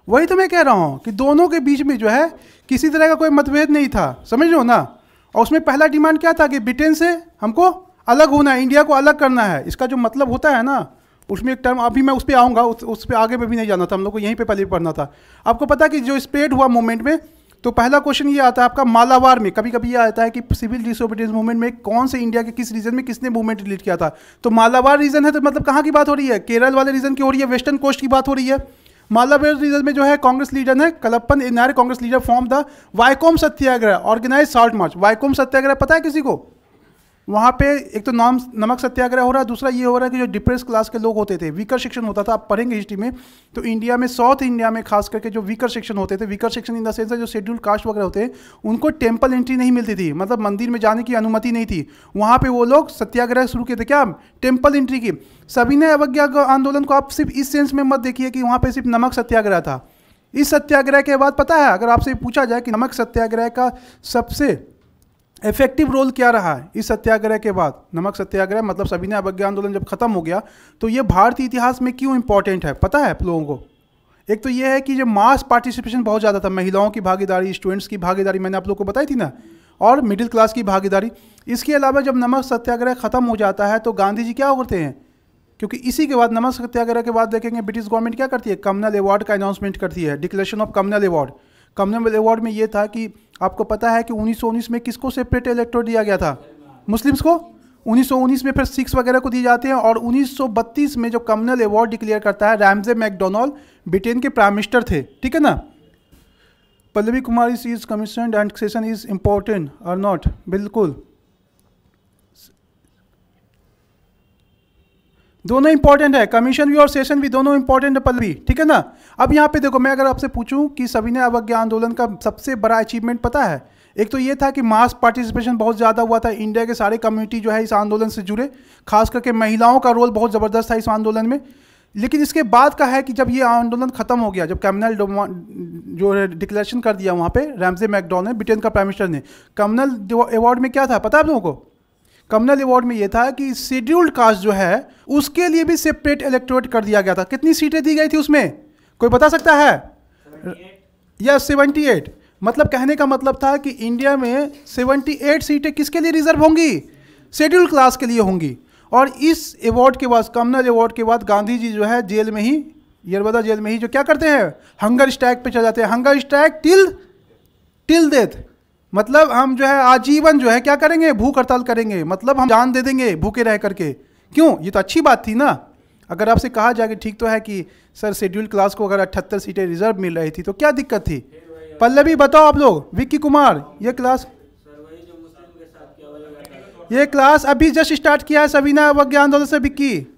वही तो मैं कह रहा हूँ कि दोनों के बीच में जो है किसी तरह का कोई मतभेद नहीं था। समझ हो ना? और उसमें पहला डिमांड क्या था कि ब्रिटेन से हमको अलग होना है इंडिया को अलग करना है। इसका जो मतलब होता है ना उसमें एक टर्म अभी मैं उस पर आऊँगा उस, उस पर आगे में भी नहीं जाना था हम लोग को यहीं पे पहले पढ़ना था। आपको पता कि जो स्प्रेड हुआ मूवमेंट में तो पहला क्वेश्चन ये आता है आपका मालावार में। कभी कभी ये आता है कि सिविल डिसोबीडियंस मूवमेंट में कौन से इंडिया के किस रीजन में किसने मूवमेंट लीड किया था। तो मालावार रीजन है तो मतलब कहाँ की बात हो रही है? केरल वाले रीजन की हो रही है? वेस्टर्न कोस्ट की बात हो रही है? मालाबार रीजन में जो है कांग्रेस लीडर ने Kelappan इनारे Congress leader from the Vaikom Satyagraha organise salt march Vaikom Satyagraha पता है किसी को? वहाँ पे एक तो नाम, नमक सत्याग्रह हो रहा है, दूसरा ये हो रहा है कि जो डिप्रेस क्लास के लोग होते थे वीकर सेक्शन होता था, आप पढ़ेंगे हिस्ट्री में तो इंडिया में साउथ इंडिया में खास करके जो वीकर सेक्शन होते थे weaker section in the sense जो शेड्यूल कास्ट वगैरह होते हैं, उनको टेंपल एंट्री नहीं मिलती थी मतलब मंदिर में जाने की अनुमति नहीं थी। वहाँ पर वो लोग सत्याग्रह शुरू किए थे, क्या? टेंपल एंट्री की। सविनय अवज्ञा आंदोलन को आप सिर्फ़ इस सेंस में मत देखिए कि वहाँ पर सिर्फ़ नमक सत्याग्रह था। इस सत्याग्रह के बाद पता है, अगर आपसे पूछा जाए कि नमक सत्याग्रह का सबसे इफ़ेक्टिव रोल क्या रहा है? इस सत्याग्रह के बाद। नमक सत्याग्रह मतलब सविनय अवज्ञा आंदोलन जब खत्म हो गया तो ये भारतीय इतिहास में क्यों इंपॉर्टेंट है? पता है आप लोगों को? एक तो ये है कि जो मास पार्टिसिपेशन बहुत ज़्यादा था, महिलाओं की भागीदारी स्टूडेंट्स की भागीदारी, मैंने आप लोग को बताई थी ना? और मिडिल क्लास की भागीदारी। इसके अलावा जब नमक सत्याग्रह खत्म हो जाता है तो गांधी जी क्या करते हैं? क्योंकि इसी के बाद, नमक सत्याग्रह के बाद देखेंगे, ब्रिटिश गवर्नमेंट क्या करती है? कमनल अवार्ड का अनाउंसमेंट करती है। Declaration of communal award communal award में ये था कि आपको पता है कि 1919 में किसको सेपरेट इलेक्ट्रोड दिया गया था? मुस्लिम्स को। 1919 में फिर सिक्स वगैरह को दिए जाते हैं और 1932 में जो कम्युनल अवार्ड डिक्लेयर करता है रैमजे मैकडोनल्ड ब्रिटेन के प्राइम मिनिस्टर थे। ठीक है ना? Pallavi Kumar is commission and session is important और नॉट बिल्कुल। दोनों इंपॉर्टेंट है। कमीशन भी और सेशन भी दोनों इंपॉर्टेंट है पल्लवी। ठीक है ना? अब यहाँ पे देखो, मैं अगर आपसे पूछूँ कि सविनय अवज्ञा आंदोलन का सबसे बड़ा अचीवमेंट पता है? एक तो ये था कि मास पार्टिसिपेशन बहुत ज़्यादा हुआ था। इंडिया के सारे कम्युनिटी जो है इस आंदोलन से जुड़े। खास करके महिलाओं का रोल बहुत ज़बरदस्त था इस आंदोलन में। लेकिन इसके बाद का है कि जब ये आंदोलन खत्म हो गया, जब कम्युनल जो है डिक्लेरेशन कर दिया वहाँ पे रैमजे मैकडॉन ने ब्रिटेन का प्राइम मिनिस्टर ने। कम्युनल अवार्ड में क्या था? पता है आप लोगों को? कम्युनल अवार्ड में ये था कि शेड्यूल्ड कास्ट जो है उसके लिए भी सेपरेट इलेक्टोरेट कर दिया गया था। कितनी सीटें दी गई थी उसमें? कोई बता सकता है? यस सेवेंटी एट मतलब कहने का मतलब था कि इंडिया में 78 सीटें किसके लिए रिज़र्व होंगी? शेड्यूल क्लास के लिए होंगी। और इस अवार्ड के बाद कम्युनल अवार्ड के बाद गांधी जी जो है जेल में ही यरबदा जेल में ही जो क्या करते हैं? हंगर स्ट्राइक पे चल जाते हैं। Hunger strike till till death मतलब हम जो है, आजीवन जो है, क्या करेंगे? भूख हड़ताल करेंगे। मतलब हम जान दे देंगे भूखे रह करके। क्यों? ये तो अच्छी बात थी ना। अगर आपसे कहा जाए कि ठीक तो है कि सर शेड्यूल क्लास को अगर अठहत्तर सीटें रिज़र्व मिल रही थी तो क्या दिक्कत थी? पल्लवी, बताओ आप लोग। विक्की कुमार, ये क्लास ये क्लास अभी जस्ट स्टार्ट किया है सवीना अवज्ञा आंदोलन से, विक्की।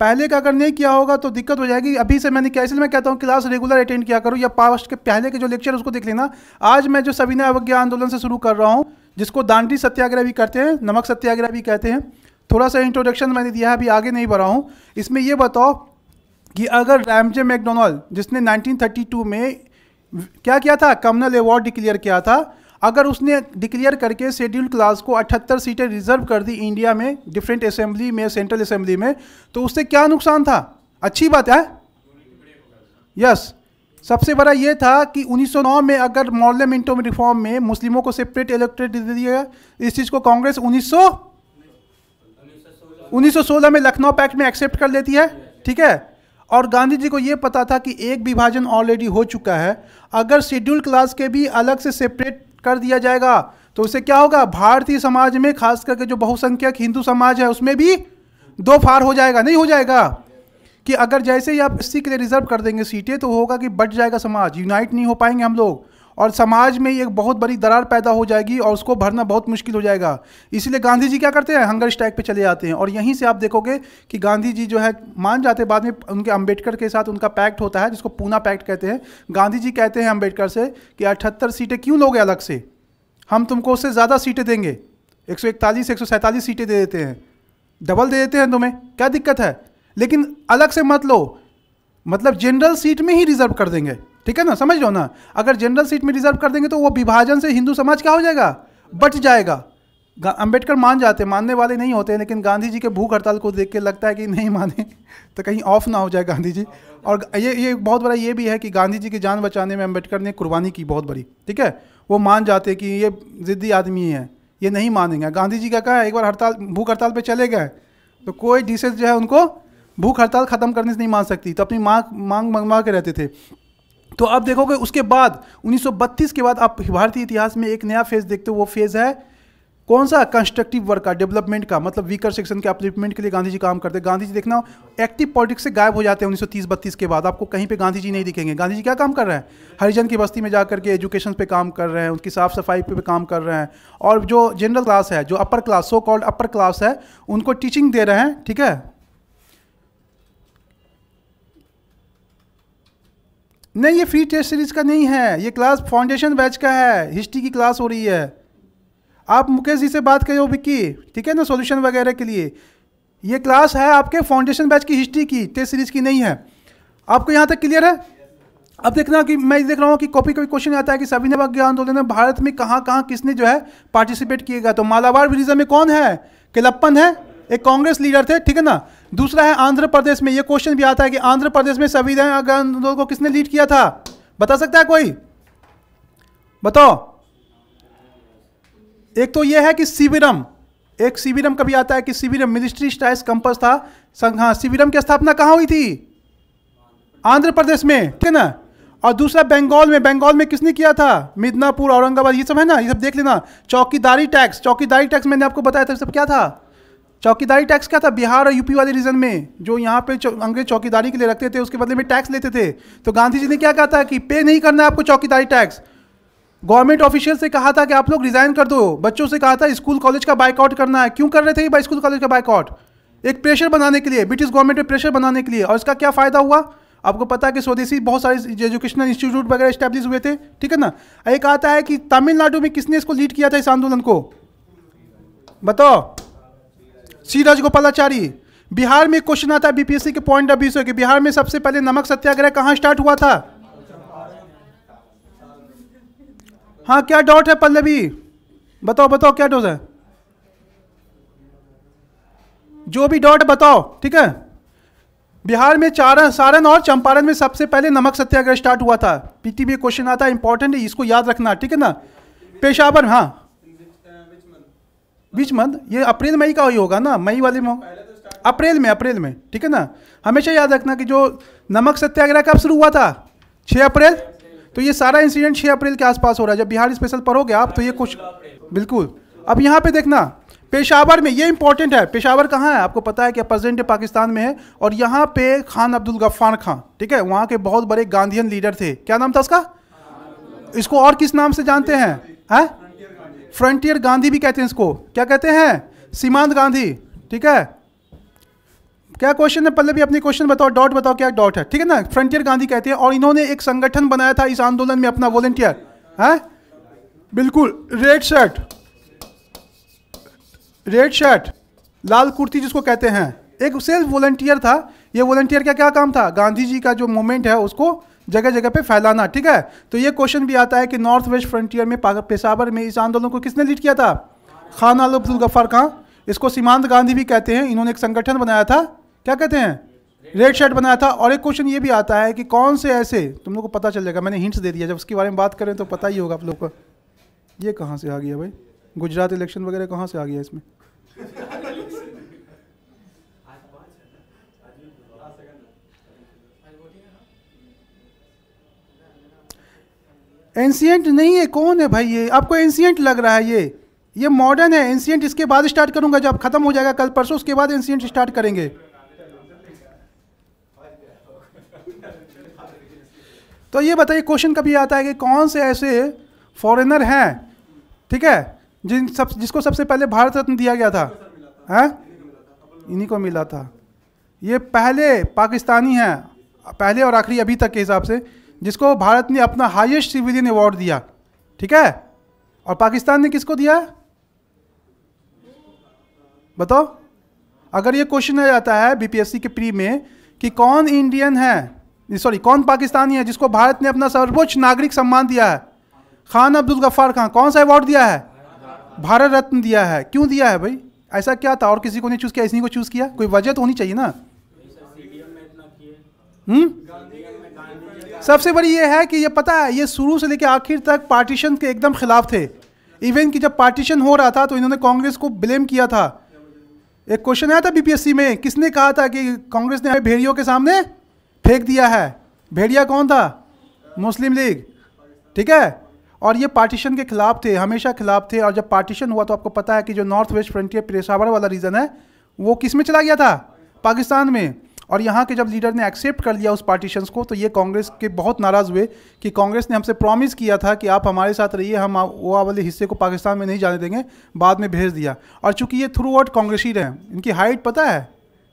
पहले का अगर नहीं किया होगा तो दिक्कत हो जाएगी। अभी से मैंने इसलिए मैं कहता हूँ क्लास रेगुलर अटेंड किया करो या पास्ट के पहले के जो लेक्चर उसको देख लेना। आज मैं जो सविनय अवज्ञा आंदोलन से शुरू कर रहा हूँ, जिसको दांडी सत्याग्रह भी करते हैं, नमक सत्याग्रह भी कहते हैं, थोड़ा सा इंट्रोडक्शन मैंने दिया है, अभी आगे नहीं बढ़ा हूँ। इसमें ये बताओ कि अगर रैमजे मैकडोनल्ड जिसने 1932 में क्या किया था? कम्युनल अवार्ड डिक्लेयर किया था। अगर उसने डिक्लेयर करके शेड्यूल क्लास को 78 सीटें रिज़र्व कर दी इंडिया में डिफरेंट असेंबली में सेंट्रल असेंबली में तो उससे क्या नुकसान था? अच्छी बात है? यस सबसे बड़ा ये था कि 1909 में अगर मॉडल मिंटो रिफॉर्म में मुस्लिमों को सेपरेट इलेक्ट्रेट दे दिया इस चीज़ को कांग्रेस 1900 1916 में लखनऊ पैक्ट में एक्सेप्ट कर लेती है, ठीक है? और गांधी जी को ये पता था कि एक विभाजन ऑलरेडी हो चुका है। अगर शेड्यूल क्लास के भी अलग से सेपरेट कर दिया जाएगा। तो उससे क्या होगा? भारतीय समाज में, खास करके जो बहुसंख्यक हिंदू समाज है, उसमें भी दो फार हो जाएगा। नहीं हो जाएगा? कि अगर जैसे ही आप इसी के लिए रिज़र्व कर देंगे सीटें तो होगा कि बट जाएगा समाज। यूनाइट नहीं हो पाएँगे हम लोग। और समाज में एक बहुत बड़ी दरार पैदा हो जाएगी और उसको भरना बहुत मुश्किल हो जाएगा। इसलिए गांधी जी क्या करते हैं? हंगर स्ट्राइक पे चले जाते हैं। और यहीं से आप देखोगे कि गांधी जी जो है, मान जाते बाद में उनके अंबेडकर के साथ उनका पैक्ट होता है, जिसको पूना पैक्ट कहते हैं। गांधी जी कहते हैं अंबेडकर से कि अठहत्तर सीटें क्यों लोगे अलग से? हम तुमको उससे ज़्यादा सीटें देंगे। एक सौ इकतालीस, एक सौ सैंतालीस सीटें दे देते हैं। डबल दे देते हैं तुम्हें। क्या दिक्कत है? लेकिन अलग से मत लो। मतलब जनरल सीट में ही रिज़र्व कर देंगे। ठीक है ना? समझ लो ना? अगर जनरल सीट में रिज़र्व कर देंगे तो वो विभाजन से हिंदू समाज क्या हो जाएगा? बच जाएगा। अंबेडकर मान जाते, मानने वाले नहीं होते, लेकिन गांधी जी के भूख हड़ताल को देख के लगता है कि नहीं माने तो कहीं ऑफ़ ना हो जाए गांधी जी और ये ये बहुत बड़ा ये भी है कि गांधी जी की जान बचाने में अंबेडकर ने कुर्बानी की बहुत बड़ी, ठीक है? वो मान जाते कि ये ज़िद्दी आदमी है, ये नहीं मानेंगे। गांधी जी का कहा, एक बार हड़ताल, भूख हड़ताल पर चले गए तो कोई डिशेज जो है उनको भूख हड़ताल ख़त्म करने से नहीं मान सकती। तो अपनी मांग मांग मंगवा के रहते थे। तो अब देखोगे उसके बाद 1932 के बाद आप भारतीय इतिहास में एक नया फ़ेज़ देखते हो, वो फ़ेज़ है कौन सा कंस्ट्रक्टिव वर्क का डेवलपमेंट का मतलब वीकर सेक्शन के अपलिफ्टमेंट के लिए गांधी जी काम करते हैं। गांधी जी देखना एक्टिव पॉलिटिक्स से गायब हो जाते हैं 1930-32 के बाद, आपको कहीं पे गांधी जी नहीं दिखेंगे। गांधी जी क्या काम कर रहे हैं? हरिजन की बस्ती में जा करके एजुकेशन पे काम कर रहे हैं, उनकी साफ़ सफ़ाई पे काम कर रहे हैं। और जो जनरल क्लास है, जो upper class so called upper class है, उनको टीचिंग दे रहे हैं, ठीक है? नहीं, ये फ्री टेस्ट सीरीज़ का नहीं है, ये क्लास फाउंडेशन बैच का है हिस्ट्री की क्लास हो रही है। आप मुकेश जी से बात करो, विक्की, ठीक है ना सॉल्यूशन वगैरह के लिए? ये क्लास है आपके फाउंडेशन बैच की हिस्ट्री की टेस्ट सीरीज़ की नहीं है। आपको यहाँ तक क्लियर है? अब देखना कि, मैं देख रहा हूँ कि कॉपी कभी क्वेश्चन आता है कि सभी नवज्ञ आंदोलन में भारत में कहाँ कहाँ किसने जो है पार्टिसिपेट किएगा तो मालाबार विलिज्म में कौन है? किलप्पन है, एक कांग्रेस लीडर थे, ठीक है ना? दूसरा है आंध्र प्रदेश में, ये क्वेश्चन भी आता है कि आंध्र प्रदेश में संविधान आंदोलन को किसने लीड किया था? बता सकता है कोई? बताओ। एक तो यह है कि शिविरम, एक सीवीरम कभी आता है कि सीवीरम मिलिट्री स्टाइल्स कंपस था हाँ सीवीरम की स्थापना कहाँ हुई थी? आंध्र प्रदेश में, ठीक है ना? और दूसरा बंगाल में बंगाल में किसने किया था? मिदनापुर, औरंगाबाद, ये सब है ना? ये सब देख लेना। चौकीदारी टैक्स चौकीदारी टैक्स मैंने आपको बताया था सब क्या था? चौकीदारी टैक्स क्या था? बिहार और यूपी वाले रीजन में, जो यहाँ पे अंग्रेज़ चौकीदारी के लिए रखते थे, उसके बदले में टैक्स लेते थे। तो गांधी जी ने क्या कहा था कि, पे नहीं करना है आपको चौकीदारी टैक्स। गवर्नमेंट ऑफिशियल से कहा था कि, आप लोग रिजाइन कर दो। बच्चों से कहा था, स्कूल कॉलेज का बाइकआउट करना है। क्यों कर रहे थे ये स्कूल कॉलेज का बाइकआउट? एक प्रेशर बनाने के लिए, ब्रिटिश गवर्नमेंट पे प्रेशर बनाने के लिए। और इसका क्या फ़ायदा हुआ? आपको पता है कि स्वदेशी बहुत सारे एजुकेशनल इंस्टीट्यूट वगैरह स्टैब्लिश हुए थे, ठीक है ना? एक आता है कि, तमिलनाडु में किसने इसको लीड किया था इस आंदोलन को? बताओ। सी राजगोपालाचारी बिहार में क्वेश्चन आता है बीपीएससी के पॉइंट ऑफ़ व्यू से बिहार में सबसे पहले नमक सत्याग्रह कहाँ स्टार्ट हुआ था? हाँ क्या डॉट है पल्लवी? बताओ बताओ, क्या डोज है? जो भी डॉट बताओ, ठीक है? बिहार में चारण सारण और चंपारण में सबसे पहले नमक सत्याग्रह स्टार्ट हुआ था। पीटी में क्वेश्चन आता है इंपॉर्टेंट है, इसको याद रखना, ठीक है ना? पेशावर हाँ। बीच मंथ ये अप्रैल मई का ही होगा ना मई वाले में अप्रैल में अप्रैल में ठीक है ना? हमेशा याद रखना कि जो नमक सत्याग्रह कब शुरू हुआ था? 6 अप्रैल? तो ये सारा इंसिडेंट 6 अप्रैल के आसपास हो रहा है। जब बिहार स्पेशल पढ़ोगे आप तो ये कुछ बिल्कुल। अब यहाँ पे देखना पेशावर में ये इंपॉर्टेंट है। पेशावर कहाँ है? आपको पता है कि प्रेजेंट पाकिस्तान में है और यहाँ पे खान अब्दुल गफ्फार खान ठीक है? वहाँ के बहुत बड़े गांधीयन लीडर थे। क्या नाम था उसका? इसको और किस नाम से जानते हैं? हैं? फ्रंटियर गांधी भी कहते हैं इसको। क्या कहते हैं? सीमांत गांधी। ठीक है? क्या क्वेश्चन है? पहले भी अपनी क्वेश्चन बताओ डॉट बताओ क्या डॉट है। ठीक है ना? फ्रंटियर गांधी कहते हैं, और इन्होंने एक संगठन बनाया था इस आंदोलन में अपना वॉलेंटियर है? बिल्कुल रेड शर्ट रेड शर्ट लाल कुर्ती जिसको कहते हैं। एक सेल्फ वॉलंटियर था। ये वॉलंटियर का क्या काम था? गांधी जी का जो मूवमेंट है, उसको जगह जगह पे फैलाना, ठीक है? तो ये क्वेश्चन भी आता है कि नॉर्थ वेस्ट फ्रंटियर में पेशावर में इस आंदोलन को किसने लीड किया था? खान आल अब्दुल गफ्फार खां इसको सीमांत गांधी भी कहते हैं। इन्होंने एक संगठन बनाया था। क्या कहते हैं? रेड शर्ट बनाया था। और एक क्वेश्चन ये भी आता है कि कौन से ऐसे, तुम लोग को पता चल जाएगा, मैंने हिंट्स दे दिया। जब उसके बारे में बात करें तो पता ही होगा आप लोग को। ये कहाँ से आ गया भाई? गुजरात इलेक्शन वगैरह कहाँ से आ गया इसमें? एंशियंट नहीं है, कौन है भाई ये? आपको एंशियंट लग रहा है ये। ये मॉडर्न है एंशियंट इसके बाद स्टार्ट करूँगा, जब खत्म हो जाएगा कल परसों, उसके बाद एंशियंट स्टार्ट करेंगे। तो ये बताइए क्वेश्चन कभी आता है कि कौन से ऐसे फॉरेनर हैं, ठीक है, जिन सब, जिसको सबसे पहले भारत रत्न दिया गया था? हैं? इन्हीं को मिला था। ये पहले पाकिस्तानी हैं, पहले और आखिरी अभी तक के हिसाब से। जिसको भारत ने अपना हाईएस्ट सिविलियन अवार्ड दिया। ठीक है? और पाकिस्तान ने किसको दिया? बताओ। अगर ये क्वेश्चन आ जाता है बीपीएससी के प्री में कि कौन इंडियन है सॉरी कौन पाकिस्तानी है जिसको भारत ने अपना सर्वोच्च नागरिक सम्मान दिया है? खान अब्दुल गफ्फार खान कौन सा अवार्ड दिया है? भारत रत्न दिया है। क्यों दिया है भाई? ऐसा क्या था? और किसी को नहीं चूज़ किया इसी को चूज़ किया? कोई वजह तो होनी चाहिए ना? हम्म? सबसे बड़ी ये है कि ये पता है, ये शुरू से लेकर आखिर तक पार्टीशन के एकदम खिलाफ थे। इवन कि जब पार्टीशन हो रहा था तो इन्होंने कांग्रेस को ब्लेम किया था। एक क्वेश्चन आया था बीपीएससी में, किसने कहा था कि कांग्रेस ने भेड़ियों के सामने फेंक दिया है? भेड़िया कौन था? मुस्लिम लीग ठीक है? और ये पार्टीशन के खिलाफ थे, हमेशा खिलाफ थे। और जब पार्टीशन हुआ तो आपको पता है कि जो नॉर्थ वेस्ट फ्रंटियर पेशावर वाला रीजन है, वो किसमें चला गया था? पाकिस्तान में। और यहाँ के जब लीडर ने एक्सेप्ट कर लिया उस पार्टीशंस को तो ये कांग्रेस के बहुत नाराज़ हुए कि कांग्रेस ने हमसे प्रॉमिस किया था कि आप हमारे साथ रहिए, हम वो वाले हिस्से को पाकिस्तान में नहीं जाने देंगे, बाद में भेज दिया। और चूँकि ये थ्रू आउट कांग्रेसी रहे, इनकी हाइट पता है?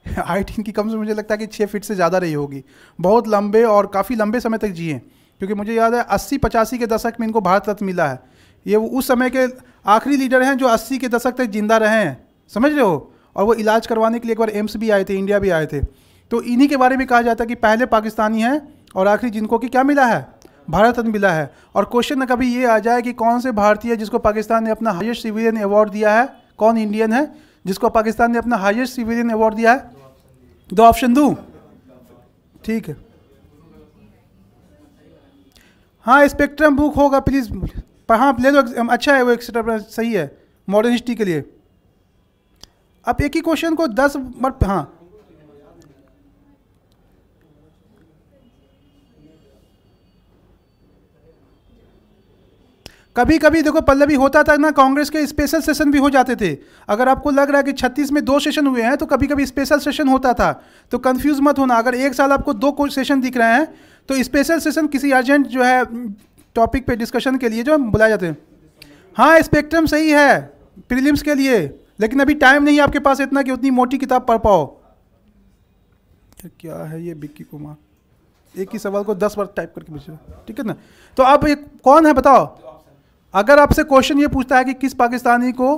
हाइट इनकी कम से, मुझे लगता है कि छः फीट से ज़्यादा रही होगी। बहुत लंबे और काफ़ी लंबे समय तक जिए, क्योंकि मुझे याद है अस्सी, पचासी के दशक में इनको भारत रत्न मिला है। ये वो उस समय के आखिरी लीडर हैं जो अस्सी के दशक तक ज़िंदा रहे हैं। समझ रहे हो? और वो इलाज करवाने के लिए एक बार एम्स भी आए थे, इंडिया भी आए थे। तो इन्हीं के बारे में कहा जाता है कि पहले पाकिस्तानी हैं और आखिरी जिनको कि क्या मिला है? भारत रत्न मिला है। और क्वेश्चन न कभी ये आ जाए कि कौन से भारतीय जिसको पाकिस्तान ने अपना हाइस्ट सिविलियन अवार्ड दिया है? कौन इंडियन है जिसको पाकिस्तान ने अपना हाइस्ट सिविलियन अवार्ड दिया है? दो ऑप्शन दूँ? ठीक है। हाँ स्पेक्ट्रम बुक होगा प्लीज़ हाँ ले लो अच्छा है वो एक्सेट्रा सही है मॉडर्न हिस्ट्री के लिए। आप एक ही क्वेश्चन को दस बार हाँ कभी कभी देखो पल्लवी होता था ना, कांग्रेस के स्पेशल सेशन भी हो जाते थे। अगर आपको लग रहा है कि छत्तीस में दो सेशन हुए हैं तो कभी कभी स्पेशल सेशन होता था। तो कंफ्यूज मत होना, अगर एक साल आपको दो सेशन दिख रहे हैं तो स्पेशल सेशन किसी अर्जेंट जो है टॉपिक पे डिस्कशन के लिए जो बुलाए जाते हैं। हाँ स्पेक्ट्रम सही है प्रीलिम्स के लिए, लेकिन अभी टाइम नहीं है आपके पास इतना कि उतनी मोटी किताब पढ़ पाओ। क्या है ये, बिक्की कुमार? एक ही सवाल को दस बार टाइप करके पूछो। ठीक है ना? तो आप एक, कौन है, बताओ। अगर आपसे क्वेश्चन ये पूछता है कि किस पाकिस्तानी को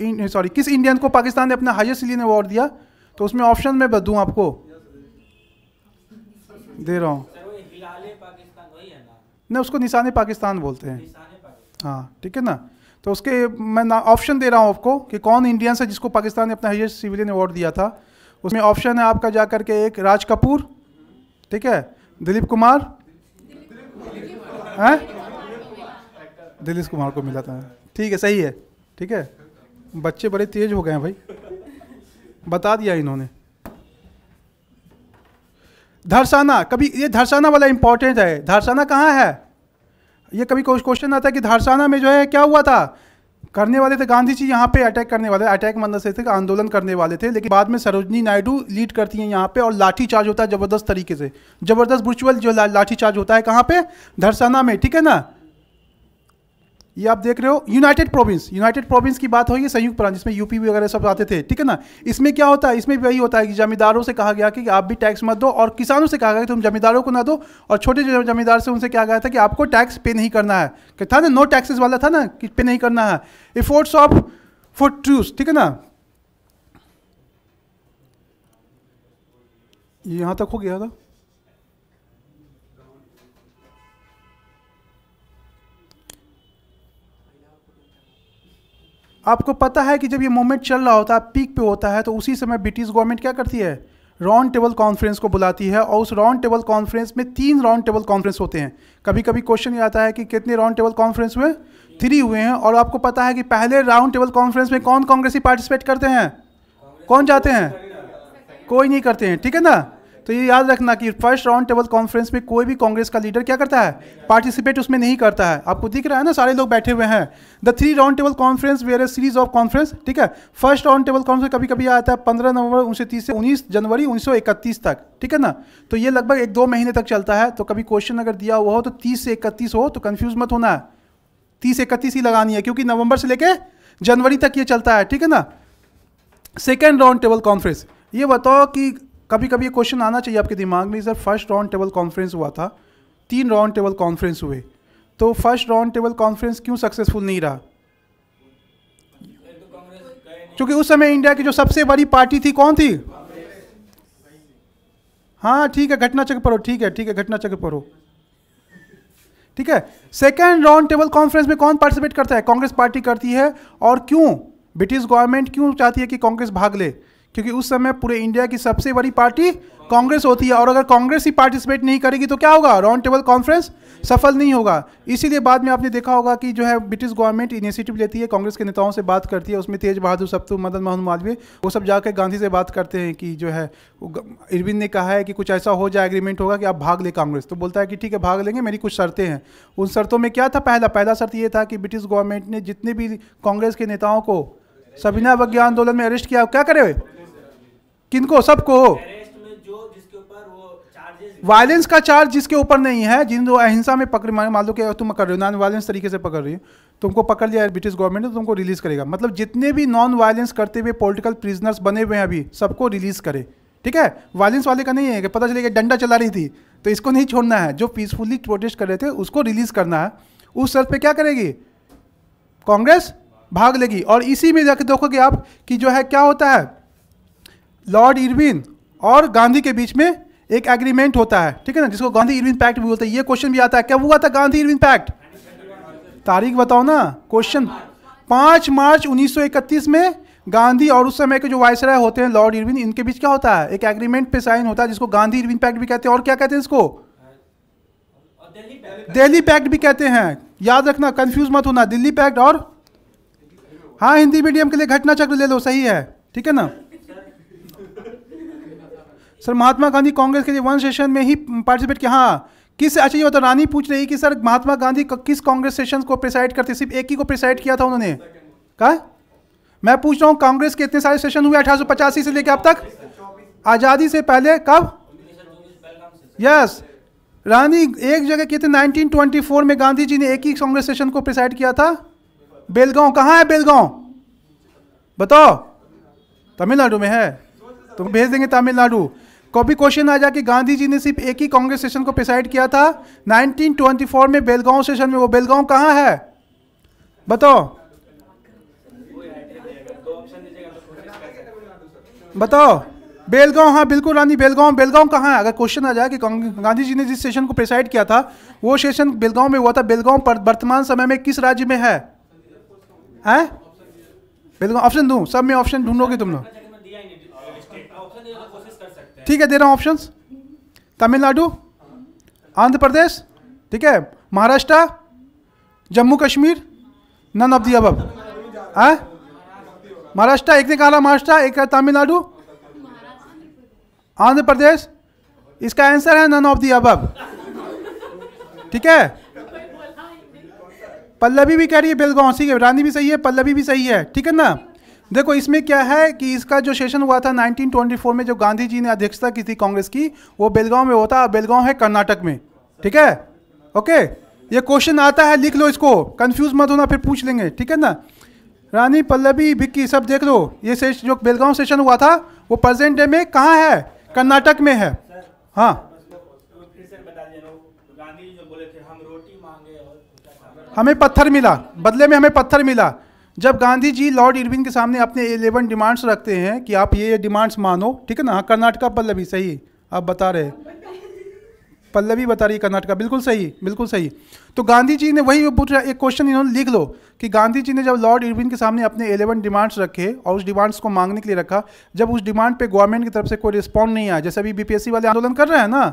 सॉरी किस इंडियन को पाकिस्तान ने अपना हाईएस्ट सिलियन अवार्ड दिया तो उसमें ऑप्शन में दूँ आपको। दे रहा हूँ। नहीं, उसको निशान पाकिस्तान बोलते हैं। हाँ ठीक है ना? तो उसके मैं ना ऑप्शन दे रहा हूँ आपको कि कौन इंडियन है जिसको पाकिस्तान ने अपना हाईएस्ट सिविलियन अवार्ड दिया था। उसमें ऑप्शन है आपका जा करके एक राज कपूर, ठीक है? दिलीप कुमार, हैं? दिलीप कुमार को मिला था। ठीक है, सही है, ठीक है। बच्चे बड़े तेज हो गए हैं भाई। बता दिया इन्होंने। धरसाना कभी ये धरसाना वाला इंपॉर्टेंट है। धरसाना कहाँ है? ये कभी क्वेश्चन आता है कि धरसाना में जो है क्या हुआ था? करने वाले थे गांधी जी, यहाँ पे अटैक करने वाले अटैक मतलब से थे आंदोलन करने वाले थे, लेकिन बाद में सरोजनी नायडू लीड करती हैं यहाँ पे और लाठी चार्ज होता है ज़बरदस्त तरीके से। ज़बरदस्त बुचुअल जो लाठी चार्ज होता है कहाँ पे? धरसाना में, ठीक है ना? ये आप देख रहे हो यूनाइटेड प्रोविंस यूनाइटेड प्रोविंस की बात हो ये संयुक्त प्रांत, जिसमें यूपी वगैरह सब आते थे, ठीक है ना? इसमें क्या होता है, इसमें भी वही होता है कि जमींदारों से कहा गया कि आप भी टैक्स मत दो और किसानों से कहा गया कि तुम जमींदारों को ना दो और छोटे जो जमींदार से उनसे क्या गया था कि आपको टैक्स पे नहीं करना है। कि था ना नो टैक्सेस वाला था ना कि पे नहीं करना है। एफोर्ट्स ऑफ़ फॉर ट्रूस ठीक है ना? यहाँ तक हो गया था। आपको पता है कि जब ये मूवमेंट चल रहा होता है पीक पे होता है तो उसी समय ब्रिटिश गवर्नमेंट क्या करती है? राउंड टेबल कॉन्फ्रेंस को बुलाती है और उस राउंड टेबल कॉन्फ्रेंस में तीन राउंड टेबल कॉन्फ्रेंस होते हैं। कभी कभी क्वेश्चन ये आता है कि कितने राउंड टेबल कॉन्फ्रेंस हुए? थ्री हुए हैं और आपको पता है कि पहले राउंड टेबल कॉन्फ्रेंस में कौन कांग्रेसी पार्टिसिपेट करते हैं? कौन जाते हैं? कोई नहीं करते हैं, ठीक है ना? तो ये याद रखना कि फ़र्स्ट राउंड टेबल कॉन्फ्रेंस में कोई भी कांग्रेस का लीडर क्या करता है? पार्टिसिपेट उसमें नहीं करता है। आपको दिख रहा है ना, सारे लोग बैठे हुए हैं। The three round table conference were a series of conference ठीक है? फ़र्स्ट राउंड टेबल कॉन्फ्रेंस कभी कभी आता है पंद्रह नवंबर उन्नीस से उन्नीस जनवरी, उन्नीस सौ इकतीस तक, ठीक है ना? तो ये लगभग एक दो महीने तक चलता है। तो कभी क्वेश्चन अगर दिया हुआ हो तो तीस से इकतीस हो तो कन्फ्यूज़ मत होना। है तीस इकतीस ही लगानी है, क्योंकि नवंबर से लेके जनवरी तक ये चलता है, ठीक है ना? सेकेंड राउंड टेबल कॉन्फ्रेंस ये बताओ कि कभी कभी ये क्वेश्चन आना चाहिए आपके दिमाग में। Sir first round table conference हुआ था। तीन राउंड टेबल कॉन्फ्रेंस हुए। तो फ़र्स्ट राउंड टेबल कॉन्फ्रेंस क्यों सक्सेसफुल नहीं रहा? क्योंकि उस समय इंडिया की जो सबसे बड़ी पार्टी थी कौन थी? हाँ ठीक है, घटना चक्र पढ़ो, ठीक है ठीक है, घटना चक्र पढ़ो। ठीक है सेकेंड राउंड टेबल कॉन्फ्रेंस में कौन पार्टिसिपेट करता है? कांग्रेस पार्टी करती है। और क्यों? ब्रिटिश गवर्नमेंट क्यों चाहती है कि कांग्रेस भाग ले? क्योंकि उस समय पूरे इंडिया की सबसे बड़ी पार्टी कांग्रेस होती है। और अगर कांग्रेस ही पार्टिसिपेट नहीं करेगी तो क्या होगा? राउंड टेबल कॉन्फ्रेंस सफल नहीं होगा। इसीलिए बाद में आपने देखा होगा कि जो है ब्रिटिश गवर्नमेंट इनिशिएटिव लेती है, कांग्रेस के नेताओं से बात करती है, उसमें तेज बहादुर सप्तू मदन मोहन मालवीय, वो सब जाकर गांधी से बात करते हैं कि जो है इरविन ने कहा है कि कुछ ऐसा हो जाए एग्रीमेंट होगा कि आप भाग ले कांग्रेस। तो बोलता है कि ठीक है, भाग लेंगे, मेरी कुछ शर्तें हैं। उन शर्तों में क्या था पहला? पहला शर्त ये था कि ब्रिटिश गवर्नमेंट ने जितने भी कांग्रेस के नेताओं को सबिना अवज्ञा आंदोलन में अरेस्ट किया, क्या करे किनको? सबको वायलेंस का चार्ज जिसके ऊपर नहीं है जिन जो अहिंसा में पकड़ मान मान लो कि तुम कर रहे हो नॉन वायलेंस तरीके से पकड़ रही हो तुमको पकड़ लिया ब्रिटिश गवर्नमेंट ने तो तुमको रिलीज़ करेगा। मतलब जितने भी नॉन वायलेंस करते हुए पॉलिटिकल प्रिजनर्स बने हुए हैं अभी सबको रिलीज़ करे। ठीक है? वायलेंस वाले का नहीं है कि पता चले कि डंडा चला रही थी तो इसको नहीं छोड़ना है। जो पीसफुली प्रोटेस्ट कर रहे थे उसको रिलीज़ करना है। उस शर्त पे क्या करेगी? कांग्रेस भाग लेगी। और इसी में जाके देखोगे आप कि जो है क्या होता है? लॉर्ड इरविन और गांधी के बीच में एक एग्रीमेंट होता है। ठीक है ना? जिसको गांधी इरविन पैक्ट भी बोलते हैं। ये क्वेश्चन भी आता है। क्या हुआ था गांधी इरविन पैक्ट? तारीख बताओ ना। क्वेश्चन पाँच मार्च 1931 में गांधी और उस समय के जो वायसराय होते हैं, लॉर्ड इरविन, इनके बीच क्या होता है? एक एग्रीमेंट पे साइन होता है जिसको गांधी इरविन पैक्ट भी कहते हैं। और क्या कहते हैं इसको? दिल्ली पैक्ट भी कहते हैं। याद रखना कंफ्यूज मत होना। दिल्ली पैक्ट और हाँ हिंदी मीडियम के लिए घटना चक्र ले लो। सही है। ठीक है ना? सर, महात्मा गांधी कांग्रेस के वन सेशन में ही पार्टिसिपेट किया। हाँ किस अच्छा ये तो रानी पूछ रही कि सर, महात्मा गांधी किस कांग्रेस सेशन को प्रिसाइड करते? सिर्फ़ एक ही को प्रिसाइड किया था उन्होंने। कहा? मैं पूछ रहा हूँ, कांग्रेस के इतने सारे सेशन हुए अठारह से लेकर अब तक? आज़ादी से पहले कब? यस रानी, एक जगह किए थे 1924 में गांधी जी ने एक ही कांग्रेस सेशन को प्रिसाइड किया था? बेलगांव। कहाँ है बेलगांव? बताओ। तमिलनाडु में है। तो भेज देंगे तमिलनाडु। कभी क्वेश्चन आ जाए कि गांधी जी ने सिर्फ़ एक ही कांग्रेस सेशन को प्रिसाइड किया था? 1924 में बेलगांव सेशन में वो बेलगांव कहाँ है? बताओ। बताओ। बेलगांव हाँ बिल्कुल, रानी, बेलगांव बेलगांव कहाँ है? अगर क्वेश्चन आ जाए कि गांधी जी ने जिस सेशन को प्रिसाइड किया था, वो सेशन बेलगांव में हुआ था। बेलगांव पर वर्तमान समय में किस राज्य में है? हैं? बेलगांव, ऑप्शन दूँ? सब में ऑप्शन ढूंढोगे तुम लोग जगह में दिया ही नहीं डिस्ट्रिक्ट ऑप्शन देने की कोशिश कर सकते हैं ठीक है, दे रहा हूँ ऑप्शंस तमिलनाडु, आंध्र प्रदेश, ठीक है, Maharashtra, Jammu Kashmir none of the अब हाँ महाराष्ट्र, एक ने कहा महाराष्ट्र, एक है तमिलनाडु, आंध्र प्रदेश, इसका आंसर है नन ऑफ़ दी अब ठीक है? पल्लवी भी कह रही है, बेलगांव ठीक है रानी भी सही है, पल्लवी भी सही है, ठीक है ना? देखो, इसमें क्या है कि इसका जो सेशन हुआ था 1924 में, जो गांधी जी ने अध्यक्षता की थी कांग्रेस की, वो बेलगांव में होता है बेलगांव है कर्नाटक में। ठीक है? ओके? ये क्वेश्चन आता है, लिख लो इसको। कंफ्यूज मत होना, फिर पूछ लेंगे। ठीक है ना? रानी पल्लवी, विक्की, सब देख लो। ये सेश, जो बेलगांव सेशन हुआ था, वो प्रेजेंट डे में कहाँ है? कर्नाटक में है। हाँ? हमें पत्थर मिला। बदले में हमें पत्थर मिला। जब गांधी जी लॉर्ड इरविन के सामने अपने एलेवन डिमांड्स रखते हैं कि आप ये डिमांड्स मानो, ठीक है ना? हाँ कर्नाटका पल्लवी, सही। आप बता रहे पल्लवी बता रही कर्नाटका, बिल्कुल सही बिल्कुल सही। तो गांधी जी ने वही पूछ रहा, एक क्वेश्चन इन्होंने लिख लो कि गांधी जी ने जब लॉर्ड इरविन के सामने अपने एलेवन डिमांड्स रखे और उस डिमांड्स को मांगने के लिए रखा, जब उस डिमांड पे गवर्नमेंट की तरफ़ से कोई रिस्पॉन्ड नहीं आया, जैसे अभी बीपीएससी वाले आंदोलन कर रहे हैं ना?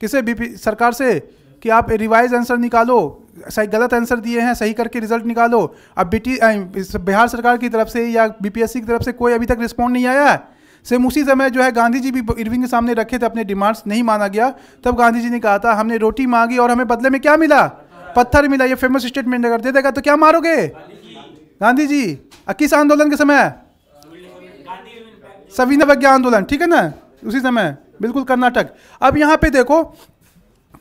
किसे? बीपी सरकार से? कि आप रिवाइज आंसर निकालो। सही गलत आंसर दिए हैं, सही करके रिज़ल्ट निकालो। अब बीटी बिहार सरकार की तरफ़ से या बीपीएससी की तरफ़ से कोई अभी तक रिस्पॉन्ड नहीं आया है। सेम उसी समय जो है गांधी जी भी इरविंग के सामने रखे थे, अपने डिमांड्स नहीं माना गया। तब गांधी जी ने कहा था, हमने रोटी मांगी और हमें बदले में क्या मिला? पत्थर मिला, ये फ़ेमस स्टेटमेंट अगर दे देगा तो क्या मारोगे? गांधी जी किस आंदोलन के समय? सविनय आंदोलन, ठीक है ना? उसी समय, बिल्कुल कर्नाटक। अब यहाँ पे देखो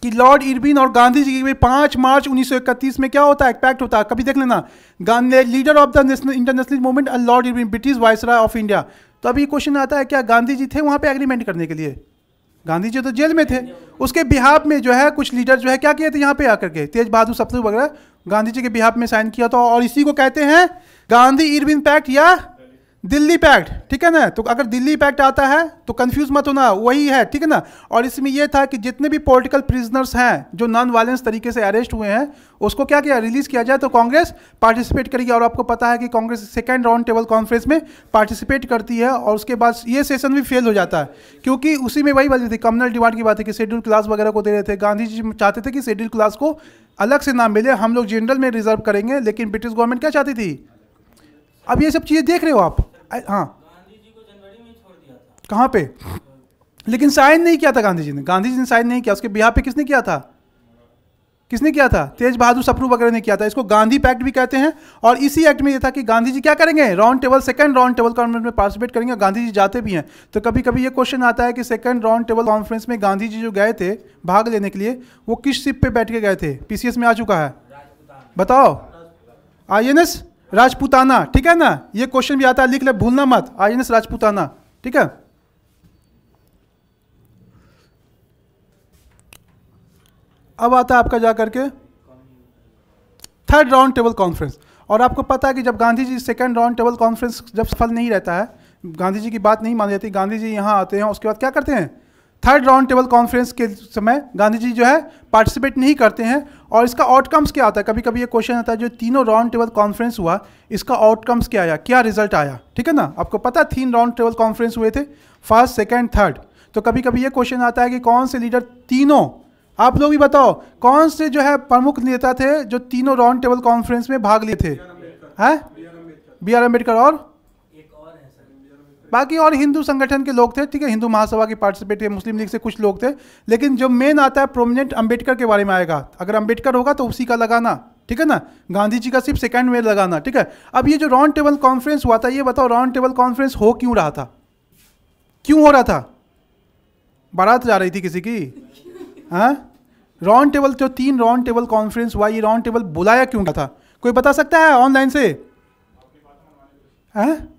कि लॉर्ड इरविन और गांधी जी के पाँच मार्च 1931 में क्या होता है? पैक्ट होता है। कभी देख लेना। Gandhi leader of the national international movement Lord Irwin, British viceroy of India. तो अभी क्वेश्चन आता है, क्या गांधी जी थे वहाँ पे एग्रीमेंट करने के लिए? गांधी जी तो जेल में थे। उसके बिहाब में जो है, कुछ लीडर जो है, क्या किए थे यहाँ पे आकर के? तेज बहादुर सप्तू वगैरह। गांधी जी के बिहाब में साइन किया था और इसी को कहते हैं गांधी इरविन पैक्ट या दिल्ली पैक्ट ठीक है ना? तो अगर दिल्ली पैक्ट आता है तो कंफ्यूज मत होना, वही है, ठीक है ना? और इसमें यह था कि जितने भी पॉलिटिकल प्रिजनर्स हैं, जो नॉन वायलेंस तरीके से अरेस्ट हुए हैं, उसको क्या किया? रिलीज़ किया जाए तो कांग्रेस पार्टिसिपेट करेगी। और आपको पता है कि Congress second round table conference में पार्टिसिपेट करती है, और उसके बाद ये सेशन भी फेल हो जाता है। क्योंकि उसी में वही बात थी कम्युनल डिमांड की बात है कि शेड्यूल क्लास वगैरह को दे रहे थे। गांधी जी चाहते थे कि शेड्यूल क्लास को अलग से नाम मिले। हम लोग जनरल में रिज़र्व करेंगे, लेकिन ब्रिटिश गवर्नमेंट क्या चाहती थी? अब ये सब चीज़ें देख रहे हो आप। हाँ। कहाँ पे? लेकिन साइन नहीं किया था गांधी जी ने। गांधी जी ने साइन नहीं किया उसके बिहार पे किसने किया था? किसने किया था? तेज बहादुर सप्रू वगैरह ने किया था। इसको गांधी पैक्ट भी कहते हैं। और इसी एक्ट में ये था कि गांधी जी क्या करेंगे? Round table second round table conference में पार्टिसिपेट करेंगे। और गांधी जी जाते भी हैं। तो कभी कभी ये क्वेश्चन आता है कि सेकंड राउंड टेबल कॉन्फ्रेंस में गांधी जी जो गए थे भाग लेने के लिए वो किस शिप पे बैठ के गए थे? पीसीएस में आ चुका है। बताओ। आई एन एस राजपूताना, ठीक है ना? ये क्वेश्चन भी आता है, लिख ले, भूलना मत। आई एन एस राजपूताना, ठीक है? अब आता है आपका जा करके थर्ड राउंड टेबल कॉन्फ्रेंस और आपको पता है कि जब Gandhi ji second round table conference जब सफल नहीं रहता है, गांधी जी की बात नहीं मानी जाती, गांधी जी यहाँ आते हैं, उसके बाद क्या करते हैं? थर्ड राउंड टेबल कॉन्फ्रेंस के समय गांधी जी जो है पार्टिसिपेट नहीं करते हैं और इसका आउटकम्स क्या आता है? कभी कभी ये क्वेश्चन आता है जो तीनों राउंड टेबल कॉन्फ्रेंस हुआ, इसका आउटकम्स क्या आया? क्या रिज़ल्ट आया? ठीक है ना? आपको पता तीन राउंड टेबल कॉन्फ्रेंस हुए थे फ़र्स्ट सेकेंड थर्ड तो कभी कभी ये क्वेश्चन आता है कि कौन से लीडर तीनों? आप लोग भी बताओ, कौन से जो है प्रमुख नेता थे जो तीनों राउंड टेबल कॉन्फ्रेंस में भाग लिए थे? हैं? बी आर अंबेडकर और? बाकी और हिंदू संगठन के लोग थे, ठीक है, हिंदू महासभा के पार्टिसिपेट थे, मुस्लिम लीग से कुछ लोग थे, लेकिन जो मेन आता है प्रोमिनेंट अंबेडकर के बारे में आएगा। अगर अंबेडकर होगा तो उसी का लगाना, ठीक है ना? गांधी जी का सिर्फ़ सेकंड में लगाना, ठीक है? अब ये जो राउंड टेबल कॉन्फ्रेंस हुआ था, ये बताओ राउंड टेबल कॉन्फ्रेंस हो क्यों रहा था? क्यों हो रहा था? बारात जा रही थी किसी की? हाँ? राउंड टेबल जो तीन राउंड टेबल कॉन्फ्रेंस हुआ, ये राउंड टेबल बुलाया क्यों था? कोई बता सकता है ऑनलाइन से? हैं?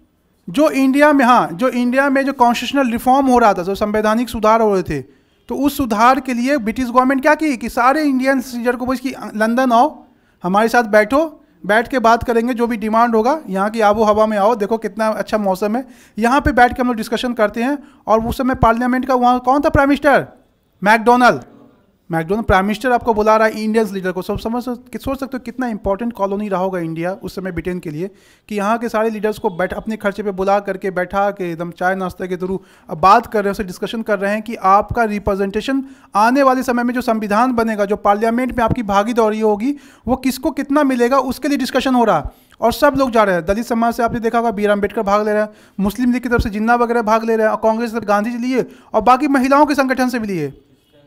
जो इंडिया में हाँ जो इंडिया में जो कॉन्स्टिट्यूशनल रिफॉर्म हो रहा था, जो संवैधानिक सुधार हो रहे थे तो उस सुधार के लिए ब्रिटिश गवर्नमेंट क्या की, कि सारे इंडियन सीजर को बोल कि, लंदन आओ, हमारे साथ बैठो, बैठ के बात करेंगे, जो भी डिमांड होगा, यहाँ की आबो हवा में आओ, देखो कितना अच्छा मौसम है। यहाँ पे बैठ के हम लोग डिस्कशन करते हैं, और उस समय पार्लियामेंट का वहाँ कौन था prime minister MacDonald MacDonald prime minister आपको बुला रहा है इंडियंस लीडर को। सब समझ कि सोच सकते हो कितना इंपॉर्टेंट कॉलोनी रहा होगा इंडिया उस समय ब्रिटेन के लिए, कि यहाँ के सारे लीडर्स को बैठ अपने खर्चे पे बुला करके बैठा के एकदम चाय नाश्ते के थ्रू अब बात कर रहे हैं उससे डिस्कशन कर रहे हैं कि आपका रिप्रेजेंटेशन आने वाले समय में जो संविधान बनेगा, जो पार्लियामेंट में आपकी भागीदारी होगी, वो किसको कितना मिलेगा उसके लिए डिस्कशन हो रहा है। और सब लोग जा रहे हैं। दलित समाज से आपने देखा होगा बी अंबेडकर भाग ले रहे हैं, मुस्लिम लीग की तरफ़ से जिन्ना वगैरह भाग ले रहे हैं, और कांग्रेस से गांधी जी लिए, और बाकी महिलाओं के संगठन से भी लिए।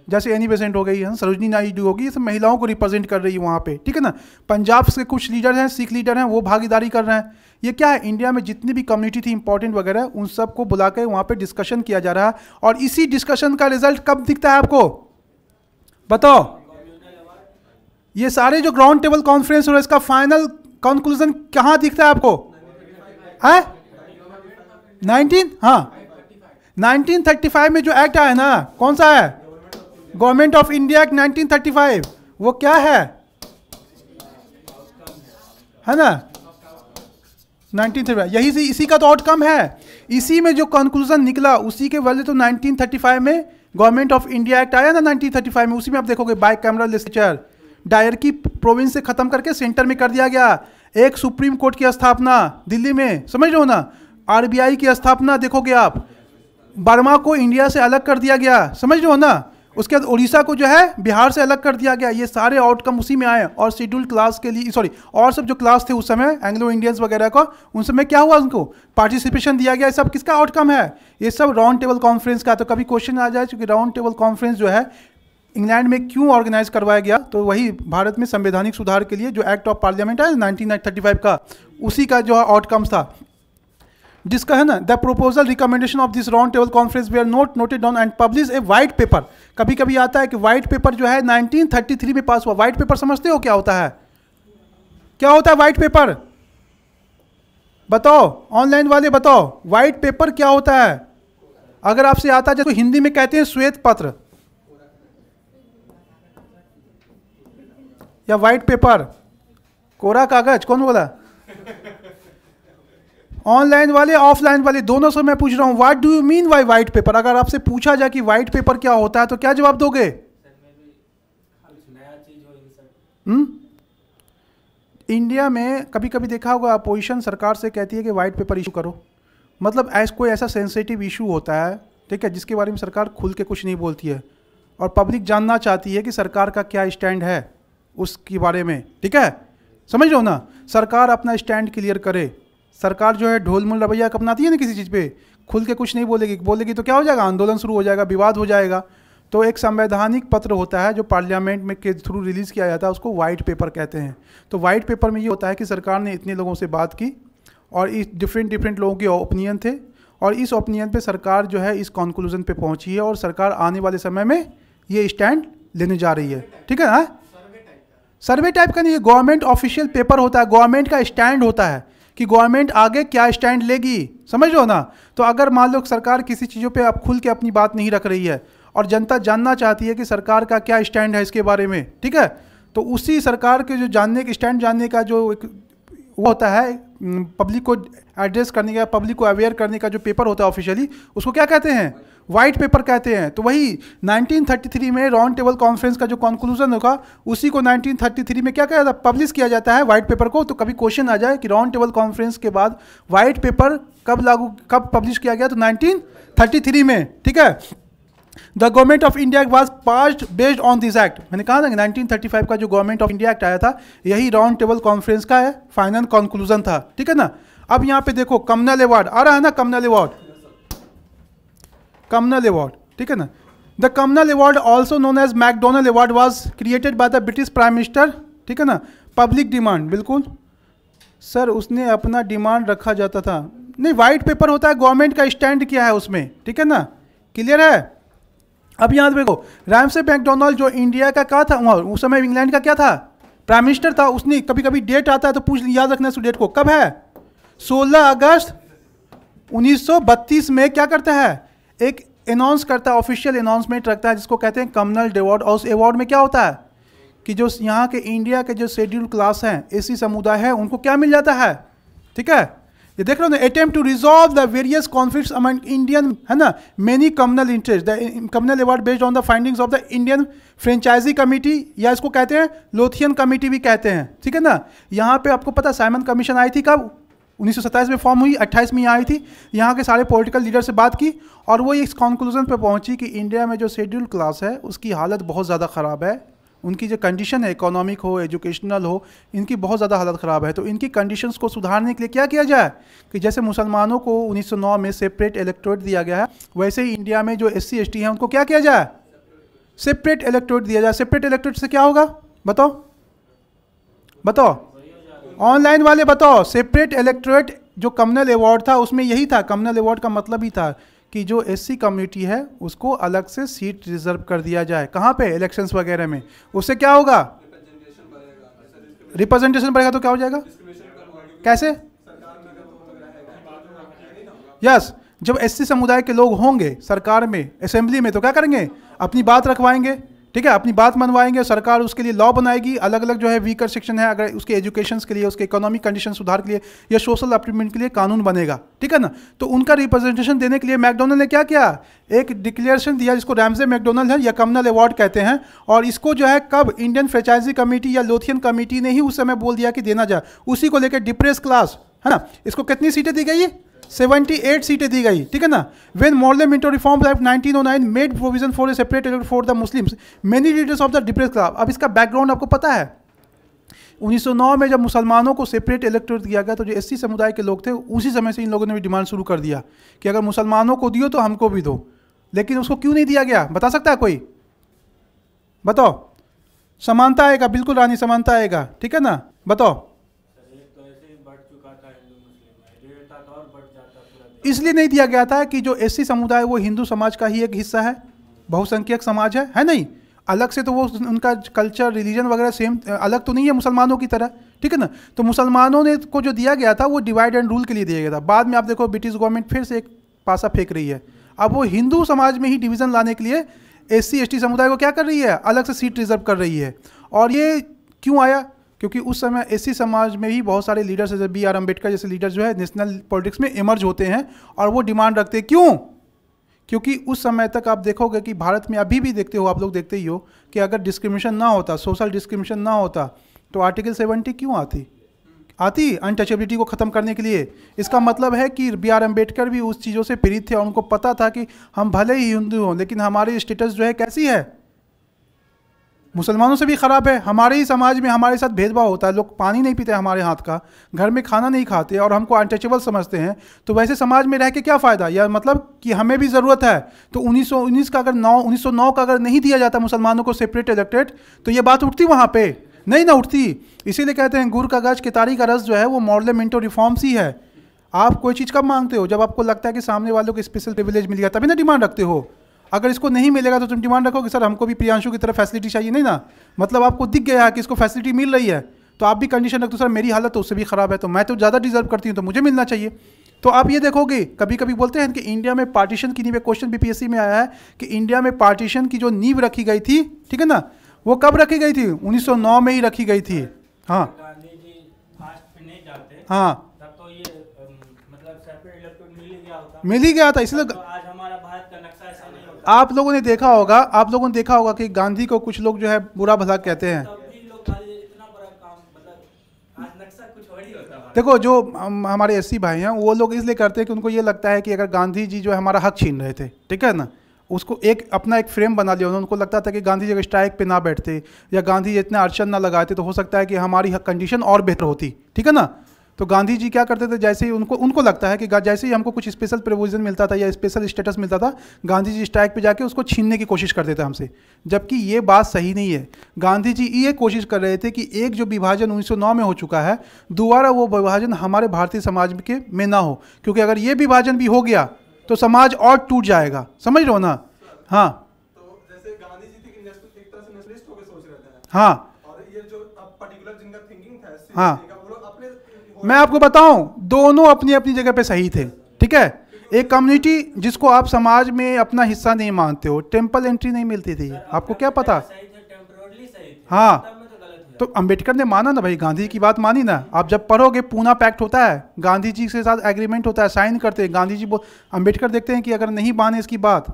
जैसे एनी बेसेंट हो गई, है सरोजनी नायडू होगी, ये सब महिलाओं को रिप्रेजेंट कर रही है वहाँ पे, ठीक है ना? पंजाब से कुछ लीडर हैं सिख लीडर हैं, वो भागीदारी कर रहे हैं। ये क्या है? इंडिया में जितनी भी कम्युनिटी थी इंपॉर्टेंट वगैरह, उन सबको बुला के वहाँ पे डिस्कशन किया जा रहा है। और इसी डिस्कशन का रिज़ल्ट कब दिखता है आपको? बताओ। ये सारे जो ग्राउंड टेबल कॉन्फ्रेंस हो रहा है, इसका फाइनल कंक्लूजन कहाँ दिखता है आपको? है? नाइनटीन हाँ। 1935 में जो एक्ट आया ना, कौन सा है? गवर्नमेंट ऑफ़ इंडिया एक्ट 1935 वो क्या है? है ना? 1935 यही से, इसी का तो आउटकम है। इसी में जो कंक्लूजन निकला, उसी के वजह तो 1935 में गवर्नमेंट ऑफ़ इंडिया एक्ट आया ना 1935 में, उसी में आप देखोगे बाय कैमरा लिस्टर डायर की प्रोविंस से खत्म करके सेंटर में कर दिया गया। एक सुप्रीम कोर्ट की स्थापना, दिल्ली में, समझ रहे हो ना? आरबीआई की स्थापना देखोगे आप। बर्मा को इंडिया से अलग कर दिया गया, समझ रहे हो ना? उसके बाद उड़ीसा को जो है बिहार से अलग कर दिया गया। ये सारे आउटकम उसी में आए और शेड्यूल क्लास के लिए सॉरी और सब जो क्लास थे उस समय एंग्लो इंडियंस वगैरह को, उन समय क्या हुआ उनको? पार्टिसिपेशन दिया गया। सब किसका आउटकम है? ये सब राउंड टेबल कॉन्फ्रेंस का। तो कभी क्वेश्चन आ जाए, क्योंकि राउंड टेबल कॉन्फ्रेंस जो है इंग्लैंड में क्यों ऑर्गेनाइज करवाया गया? तो वही भारत में संवैधानिक सुधार के लिए जो एक्ट ऑफ़ पार्लियामेंट है नाइनटीन का, उसी का जो आउटकम्स था। जिसका है ना the proposal recommendation of this round table conference were note noted on and publish a white paper कभी कभी आता है कि वाइट पेपर जो है 1933 में पास हुआ। वाइट पेपर समझते हो क्या होता है? क्या होता है वाइट पेपर बताओ ऑनलाइन वाले बताओ वाइट पेपर क्या होता है? अगर आपसे आता है तो हिंदी में कहते हैं श्वेत पत्र। या वाइट पेपर कोरा कागज़, कौन बोला? ऑनलाइन वाले, ऑफलाइन वाले, दोनों से मैं पूछ रहा हूँ what do you mean by white paper अगर आपसे पूछा जाए कि व्हाइट पेपर क्या होता है तो क्या जवाब दोगे? हम्म? इंडिया में कभी कभी देखा होगा अपोजिशन सरकार से कहती है कि व्हाइट पेपर इशू करो। मतलब ऐसा, कोई ऐसा सेंसिटिव इशू होता है, ठीक है, जिसके बारे में सरकार खुल के कुछ नहीं बोलती है। और पब्लिक जानना चाहती है कि सरकार का क्या स्टैंड है, उसके बारे में, ठीक है? समझ लो ना? सरकार अपना स्टैंड क्लियर करे। सरकार जो है ढोलमुल रवैया अपनाती है ना किसी चीज़ पे? खुल के कुछ नहीं बोलेगी। बोलेगी तो क्या हो जाएगा? आंदोलन शुरू हो जाएगा विवाद हो जाएगा। तो एक संवैधानिक पत्र होता है जो पार्लियामेंट में के थ्रू रिलीज़ किया जाता है उसको वाइट पेपर कहते हैं। तो वाइट पेपर में ये होता है कि सरकार ने इतने लोगों से बात की और इस डिफरेंट डिफरेंट लोगों के ओपिनियन थे और इस ओपिनियन पे सरकार जो है इस कंक्लूजन पे पहुँची है और सरकार आने वाले समय में ये स्टैंड लेने जा रही है। ठीक है ना? सर्वे टाइप का। नहीं ये गवर्नमेंट ऑफिशियल पेपर होता है गवर्नमेंट का स्टैंड होता है। कि गवर्नमेंट आगे क्या स्टैंड लेगी? समझ लो ना? तो अगर मान लो सरकार किसी चीज़ों पे अब खुल के अपनी बात नहीं रख रही है और जनता जानना चाहती है कि सरकार का क्या स्टैंड है इसके बारे में, ठीक है? तो उसी सरकार के जो जानने के, स्टैंड जानने का जो एक वो होता है पब्लिक को एड्रेस करने का पब्लिक को अवेयर करने का जो पेपर होता है ऑफिशियली उसको क्या कहते हैं? वाइट पेपर कहते हैं। तो वही 1933 में राउंड टेबल कॉन्फ्रेंस का जो कंक्लूजन होगा, उसी को 1933 में क्या कहता है? पब्लिश किया जाता है वाइट पेपर को। तो कभी क्वेश्चन आ जाए कि राउंड टेबल कॉन्फ्रेंस के बाद वाइट पेपर कब लागू, कब पब्लिश किया गया? तो 1933 में, ठीक है? The government of India was passed based on this act मैंने कहा था कि 1935 का जो गवर्नमेंट ऑफ़ इंडिया एक्ट आया था, यही राउंड टेबल कॉन्फ्रेंस का है फाइनल कंक्लूजन था, ठीक है ना? अब यहाँ पे देखो, कमनल अवार्ड आ रहा है ना कमनल अवार्ड कमनल अवार्ड ठीक है ना? The communal award also known as MacDonald award was created by the British prime minister ठीक है ना? पब्लिक डिमांड बिल्कुल। सर उसने अपना डिमांड रखा जाता था। नहीं वाइट पेपर होता है गवर्नमेंट का स्टैंड क्या है उसमें, ठीक है ना? क्लियर है? अब यहाँ देखो रैमसे मैकडोनल्ड जो इंडिया का क्या था? वहाँ, उस समय इंग्लैंड का क्या था? प्राइम मिनिस्टर था, उसने कभी कभी डेट आता है तो पूछ, याद रखना उस डेट को। कब है? 16 अगस्त 1932 में क्या करता है? एक अनाउंस करता है ऑफिशियल अनाउंसमेंट रखता है, जिसको कहते हैं कम्युनल अवार्ड और उस अवार्ड में क्या होता है? कि जो यहाँ के इंडिया के जो शेड्यूल क्लास हैं एसी समुदाय है, उनको क्या मिल जाता है? ठीक है? ये देख रहे हो ना attempt to resolve the various conflicts among Indian है ना? Many communal interest the communal award based on the findings of the Indian franchise committee या इसको कहते हैं लोथियन कमेटी भी कहते हैं। ठीक है ना? यहाँ पे आपको पता साइमन कमीशन आई थी कब? 1927 में फॉर्म हुई 28 में यहाँ आई थी। यहाँ के सारे पॉलिटिकल लीडर से बात की और वो इस कंक्लूजन पे पहुँची कि इंडिया में जो शेड्यूल क्लास है, उसकी हालत बहुत ज़्यादा ख़राब है। उनकी जो कंडीशन है इकोनॉमिक हो एजुकेशनल हो, इनकी बहुत ज़्यादा हालत ख़राब है। तो इनकी कंडीशंस को सुधारने के लिए क्या किया जाए? कि जैसे मुसलमानों को 1909 में सेपरेट इलेक्टोरेट दिया गया है, वैसे ही इंडिया में जो एस सी एस टी हैं, उनको क्या किया जाए? सेपरेट इलेक्टोरेट दिया जाए। सेपरेट इलेक्टोरेट से क्या होगा? बताओ। बताओ। ऑनलाइन वाले बताओ सेपरेट इलेक्टोरेट जो कम्युनल अवार्ड था, उसमें यही था कम्युनल अवार्ड का मतलब ही था कि जो एससी कम्युनिटी है, उसको अलग से सीट रिज़र्व कर दिया जाए। कहाँ पे? इलेक्शंस वगैरह में। उससे क्या होगा? रिप्रेजेंटेशन बढ़ेगा तो क्या हो जाएगा? कैसे? यस जब एससी समुदाय के लोग होंगे सरकार में असेंबली में तो क्या करेंगे? अपनी बात रखवाएँगे। ठीक है, अपनी बात मनवाएँगे, सरकार उसके लिए लॉ बनाएगी अलग अलग जो है वीकर सेक्शन है, अगर उसके एजुकेशन के लिए, उसके इकोनॉमिक कंडीशन सुधार के लिए, या सोशल अपलिमेंट के लिए कानून बनेगा, ठीक है ना? तो उनका रिप्रेजेंटेशन देने के लिए मैकडोनल्ड ने क्या किया? एक डिक्लेरेशन दिया जिसको रैमजे मैकडोनल्ड है, या कमनल अवार्ड कहते हैं, और इसको जो है कब इंडियन फ्रेंचाइजी कमेटी या लोथियन कमेटी ने ही उस समय बोल दिया कि देना जाए उसी को लेकर डिप्रेस क्लास है ना? इसको कितनी सीटें दी गई 78 सीटें दी गई, ठीक है ना? When Morley Minto reform act 1909 made provision for a separate for the Muslims many leaders of the depressed class अब इसका बैकग्राउंड आपको पता है? 1909 में जब मुसलमानों को सेपरेट इलेक्टोरेट दिया गया तो जो एससी समुदाय के लोग थे, उसी समय से इन लोगों ने भी डिमांड शुरू कर दिया कि अगर मुसलमानों को दियो तो हमको भी दो। लेकिन उसको क्यों नहीं दिया गया? बता सकता है कोई? बताओ। समानता आएगा, बिल्कुल रानी समानता आएगा, ठीक है ना? बताओ सर एक तो ऐसे ही बढ़ चुका था हिंदू मुस्लिम में डेढ़ था तो और बढ़ जाता पूरा देश। इसलिए नहीं दिया गया था कि जो एससी समुदाय, वो हिंदू समाज का ही एक हिस्सा है, बहुसंख्यक समाज है है नहीं? अलग से तो वो उनका कल्चर रिलीजन वगैरह सेम अलग तो नहीं है मुसलमानों की तरह, ठीक है ना? तो मुसलमानों ने को जो दिया गया था, वो डिवाइड एंड रूल के लिए दिया गया था। बाद में आप देखो ब्रिटिश गवर्नमेंट फिर से एक पासा फेंक रही है। अब वो हिंदू समाज में ही डिवीज़न लाने के लिए एस सी समुदाय को क्या कर रही है? अलग से सीट रिज़र्व कर रही है। और ये क्यों आया? क्योंकि उस समय एससी समाज में ही बहुत सारे लीडर्स जैसे बी आर अंबेडकर जैसे लीडर जो है नेशनल पॉलिटिक्स में इमर्ज होते हैं और वो डिमांड रखते हैं। क्यों? क्योंकि उस समय तक आप देखोगे कि भारत में अभी भी देखते हो, आप लोग देखते ही हो कि अगर डिस्क्रिमिनेशन ना होता सोशल डिस्क्रिमिनेशन ना होता तो आर्टिकल सेवेंटी क्यों आती? आती अनटचेबिलिटी को ख़त्म करने के लिए। इसका मतलब है कि बी आर अंबेडकर भी उस चीज़ों से पीड़ित थे और उनको पता था कि हम भले ही हिंदू हों, लेकिन हमारी स्टेटस जो है कैसी है? मुसलमानों से भी ख़राब है। हमारे ही समाज में हमारे साथ भेदभाव होता है। लोग पानी नहीं पीते हमारे हाथ का। घर में खाना नहीं खाते और हमको अनटचेबल समझते हैं। तो वैसे समाज में रह के क्या फ़ायदा? या मतलब कि हमें भी ज़रूरत है। तो 1919 का अगर नौ 1909 का अगर नहीं दिया जाता मुसलमानों को सेपरेट इलेक्टेड तो ये बात उठती वहाँ पर नहीं ना उठती। इसीलिए कहते हैं गुर का गज, केतारी का रस जो है, वो मॉडल मिंटो रिफॉर्म्स ही है। आप कोई चीज़ कब मांगते हो? जब आपको लगता है कि सामने वालों को स्पेशल प्रिविलेज मिल गया, तभी ना डिमांड रखते हो। अगर इसको नहीं मिलेगा तो तुम डिमांड रखोगे सर हमको भी प्रियांशु की तरह फैसिलिटी चाहिए। नहीं ना। मतलब आपको दिख गया है कि इसको फैसिलिटी मिल रही है तो आप भी कंडीशन रखते हो सर मेरी हालत तो उससे भी ख़राब है तो मैं तो ज़्यादा डिजर्व करती हूँ तो मुझे मिलना चाहिए। तो आप ये देखोगे कभी कभी बोलते हैं कि इंडिया में पार्टीशन की नींव एक क्वेश्चन बीपीएससी में आया है कि इंडिया में पार्टीशन की जो नींव रखी गई थी ठीक है ना वो कब रखी गई थी? 1909 में ही रखी गई थी। हाँ। हाँ। तो मतलब मिल ही गया था इसलिए तो आज हमारा भारत का नक्शा ऐसा नहीं होता आप लोगों ने देखा होगा आप लोगों ने देखा होगा कि गांधी को कुछ लोग जो है बुरा भला कहते हैं। मतलब देखो जो हम- हमारे एससी भाई हैं वो लोग इसलिए करते हैं कि उनको ये लगता है कि अगर गांधी जी जो है हमारा हक छीन रहे थे ठीक है ना? उसको एक अपना एक फ्रेम बना लिया उन्होंने उनको लगता था कि गांधी जी अगर स्ट्राइक पे ना बैठते या गांधी जी इतना अड़चन ना लगाते तो हो सकता है कि हमारी कंडीशन और बेहतर होती ठीक है ना? तो गांधी जी क्या करते थे? जैसे ही उनको उनको लगता है कि जैसे ही हमको कुछ स्पेशल प्रोविज़न मिलता था या स्पेशल स्टेटस मिलता था गांधी जी स्ट्राइक पे जाके उसको छीनने की कोशिश करते थे हमसे। जबकि ये बात सही नहीं है। गांधी जी ये कोशिश कर रहे थे कि एक जो विभाजन 1909 में हो चुका है दोबारा वो विभाजन हमारे भारतीय समाज के में ना हो। क्योंकि अगर ये विभाजन भी हो गया तो समाज और टूट जाएगा। समझ रहे हो ना? हाँ। तो हाँ। मैं आपको बताऊँ दोनों अपनी अपनी जगह पे सही थे ठीक है? एक कम्युनिटी जिसको आप समाज में अपना हिस्सा नहीं मानते हो टेंपल एंट्री नहीं मिलती थी आपको क्या पता? हाँ। तो तो अंबेडकर ने माना ना भाई गांधी जी की बात मानी ना? आप जब पढ़ोगे पूना पैक्ट होता है गांधी जी के साथ एग्रीमेंट होता है साइन करते हैं गांधी जी बोल अंबेडकर देखते हैं कि अगर नहीं माने इसकी बात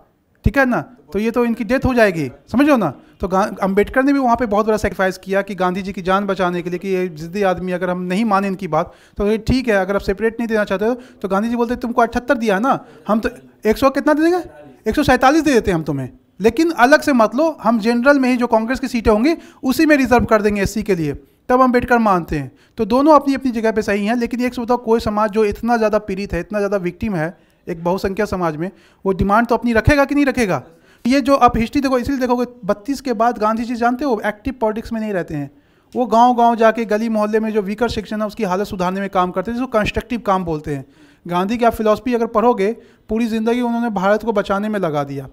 ठीक है ना? तो ये तो इनकी डेथ हो जाएगी। समझ ना? तो अंबेडकर ने भी वहाँ पे बहुत बड़ा सेक्रीफाइस किया कि गांधी जी की जान बचाने के लिए कि ये जिद्दी आदमी अगर हम नहीं माने इनकी बात तो ये ठीक है, अगर आप सेपरेट नहीं देना चाहते हो तो गांधी जी बोलते, तुमको अठहत्तर दिया ना? हम तो एक सौ कितना दे देंगे? एक सौ सैंतालीस दे देते हैं हम तुम्हें। लेकिन अलग से मत लो, हम जनरल में ही जो कांग्रेस की सीटें होंगी, उसी में रिज़र्व कर देंगे एससी के लिए। तब अंबेडकर मानते हैं। तो दोनों अपनी अपनी जगह पे सही हैं, लेकिन एक से बताओ कोई समाज जो इतना ज़्यादा पीड़ित है, इतना ज़्यादा विक्टिम है एक बहुसंख्या समाज में, वो डिमांड तो अपनी रखेगा कि नहीं रखेगा? ये जो आप हिस्ट्री देखो, इसलिए देखोगे, बत्तीस के बाद गांधी जी जानते हो एक्टिव पॉलिटिक्स में नहीं रहते हैं। वो गाँव गाँव जाके गली मोहल्ले में जो वीकर सेक्शन है, उसकी हालत सुधारने में काम करते हैं, जिसको कंस्ट्रक्टिव काम बोलते हैं। गांधी की आप फिलॉसफी अगर पढ़ोगे, पूरी ज़िंदगी उन्होंने भारत को बचाने में लगा दिया।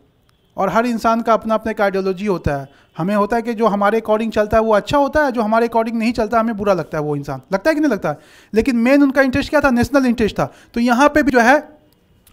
और हर इंसान का अपना अपना एक आइडियोलॉजी होता है। हमें होता है कि जो हमारे अकॉर्डिंग चलता है, वो अच्छा होता है, जो हमारे अकॉर्डिंग नहीं चलता, हमें बुरा लगता है, वो इंसान। लगता है कि नहीं लगता है? लेकिन मेन उनका इंटरेस्ट क्या था? नेशनल इंटरेस्ट था। तो यहाँ पे भी जो है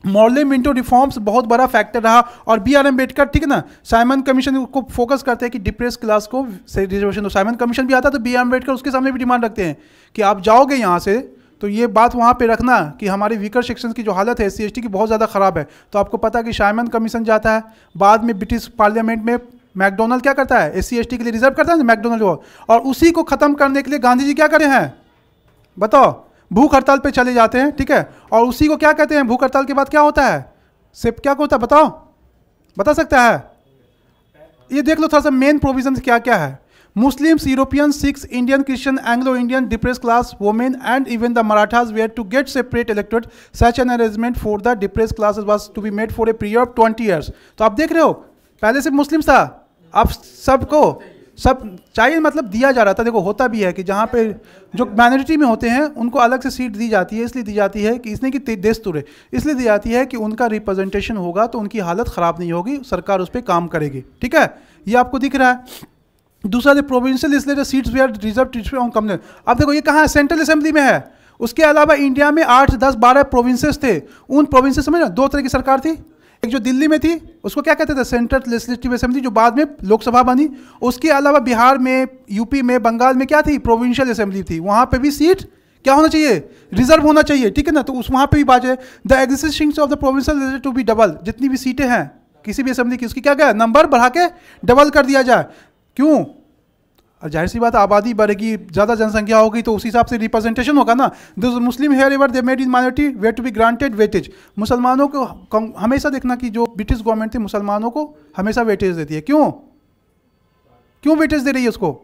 मॉडल मिंटो रिफॉर्म्स बहुत बड़ा फैक्टर रहा और बी आर अंबेडकर ठीक है ना? साइमन कमीशन को फोकस करते हैं कि डिप्रेस क्लास को रिजर्वेशन दो। साइमन कमीशन भी आता है तो बी आर अंबेडकर उसके सामने भी डिमांड रखते हैं कि आप जाओगे यहाँ से तो ये बात वहाँ पे रखना कि हमारे वीकर सेक्शन की जो हालत है एस सी की बहुत ज़्यादा ख़राब है। तो आपको पता है कि साइमन कमीशन जाता है, बाद में ब्रिटिश पार्लियामेंट में मैकडोनल्ड क्या करता है? एस सी के लिए रिज़र्व करता है मैकडोनल्ड और उसी को ख़त्म करने के लिए गांधी जी क्या करे हैं? बताओ। भूख हड़ताल पे चले जाते हैं, ठीक है? और उसी को क्या कहते हैं? भूख हड़ताल के बाद क्या होता है? सिर्फ़ क्या होता है? बताओ। बता सकता है? ये देख लो थोड़ा सा मेन प्रोविज़न क्या क्या है। Muslims European Sikhs Indian Christian Anglo Indian depressed class women and even the Marathas were to get separate elected such an arrangement for the depressed classes was to be made for a period of twenty years तो आप देख रहे हो? पहले सिर्फ़ Muslims था। अब सबको सब चाहिए मतलब दिया जा रहा था। देखो, होता भी है कि जहाँ पे जो माइनॉरिटी में होते हैं, उनको अलग से सीट दी जाती है, इसलिए दी जाती है कि इसने कि देश तुरे इसलिए दी जाती है कि उनका रिप्रेजेंटेशन होगा तो उनकी हालत ख़राब नहीं होगी, सरकार उस पर काम करेगी। ठीक है? ये आपको दिख रहा है। दूसरा जो प्रोविंशियल इसलिए seats we are reserve on come अब देखो, ये कहाँ है? सेंट्रल असेंबली में है। उसके अलावा इंडिया में आठ, दस, बारह प्रोविंसेस थे। उन प्रोविंसेस रहे हो? दो तरह की सरकार थी। एक जो दिल्ली में थी, उसको क्या कहते थे? सेंट्रल लेजिस्लेटिव असेंबली जो बाद में लोकसभा बनी। उसके अलावा बिहार में यूपी में, बंगाल में क्या थी? प्रोविंशियल असेंबली थी। वहाँ पे भी सीट क्या होना चाहिए? रिज़र्व होना चाहिए, ठीक है ना? तो उस, वहाँ पे भी बात है। The existing of the provincial to be double जितनी भी सीटें हैं, किसी भी असेंबली की, उसकी क्या क्या नंबर बढ़ा के डबल कर दिया जाए। क्यों? और ज़ाहिर सी बात आबादी बढ़ेगी, ज़्यादा जनसंख्या होगी तो उस हिसाब से रिप्रेजेंटेशन होगा ना। This Muslim wherever they made in minority were to be granted weightage मुसलमानों को हमेशा देखना कि जो ब्रिटिश गवर्नमेंट थी, मुसलमानों को हमेशा वेटेज देती है। क्यों? क्यों वेटेज दे रही है उसको?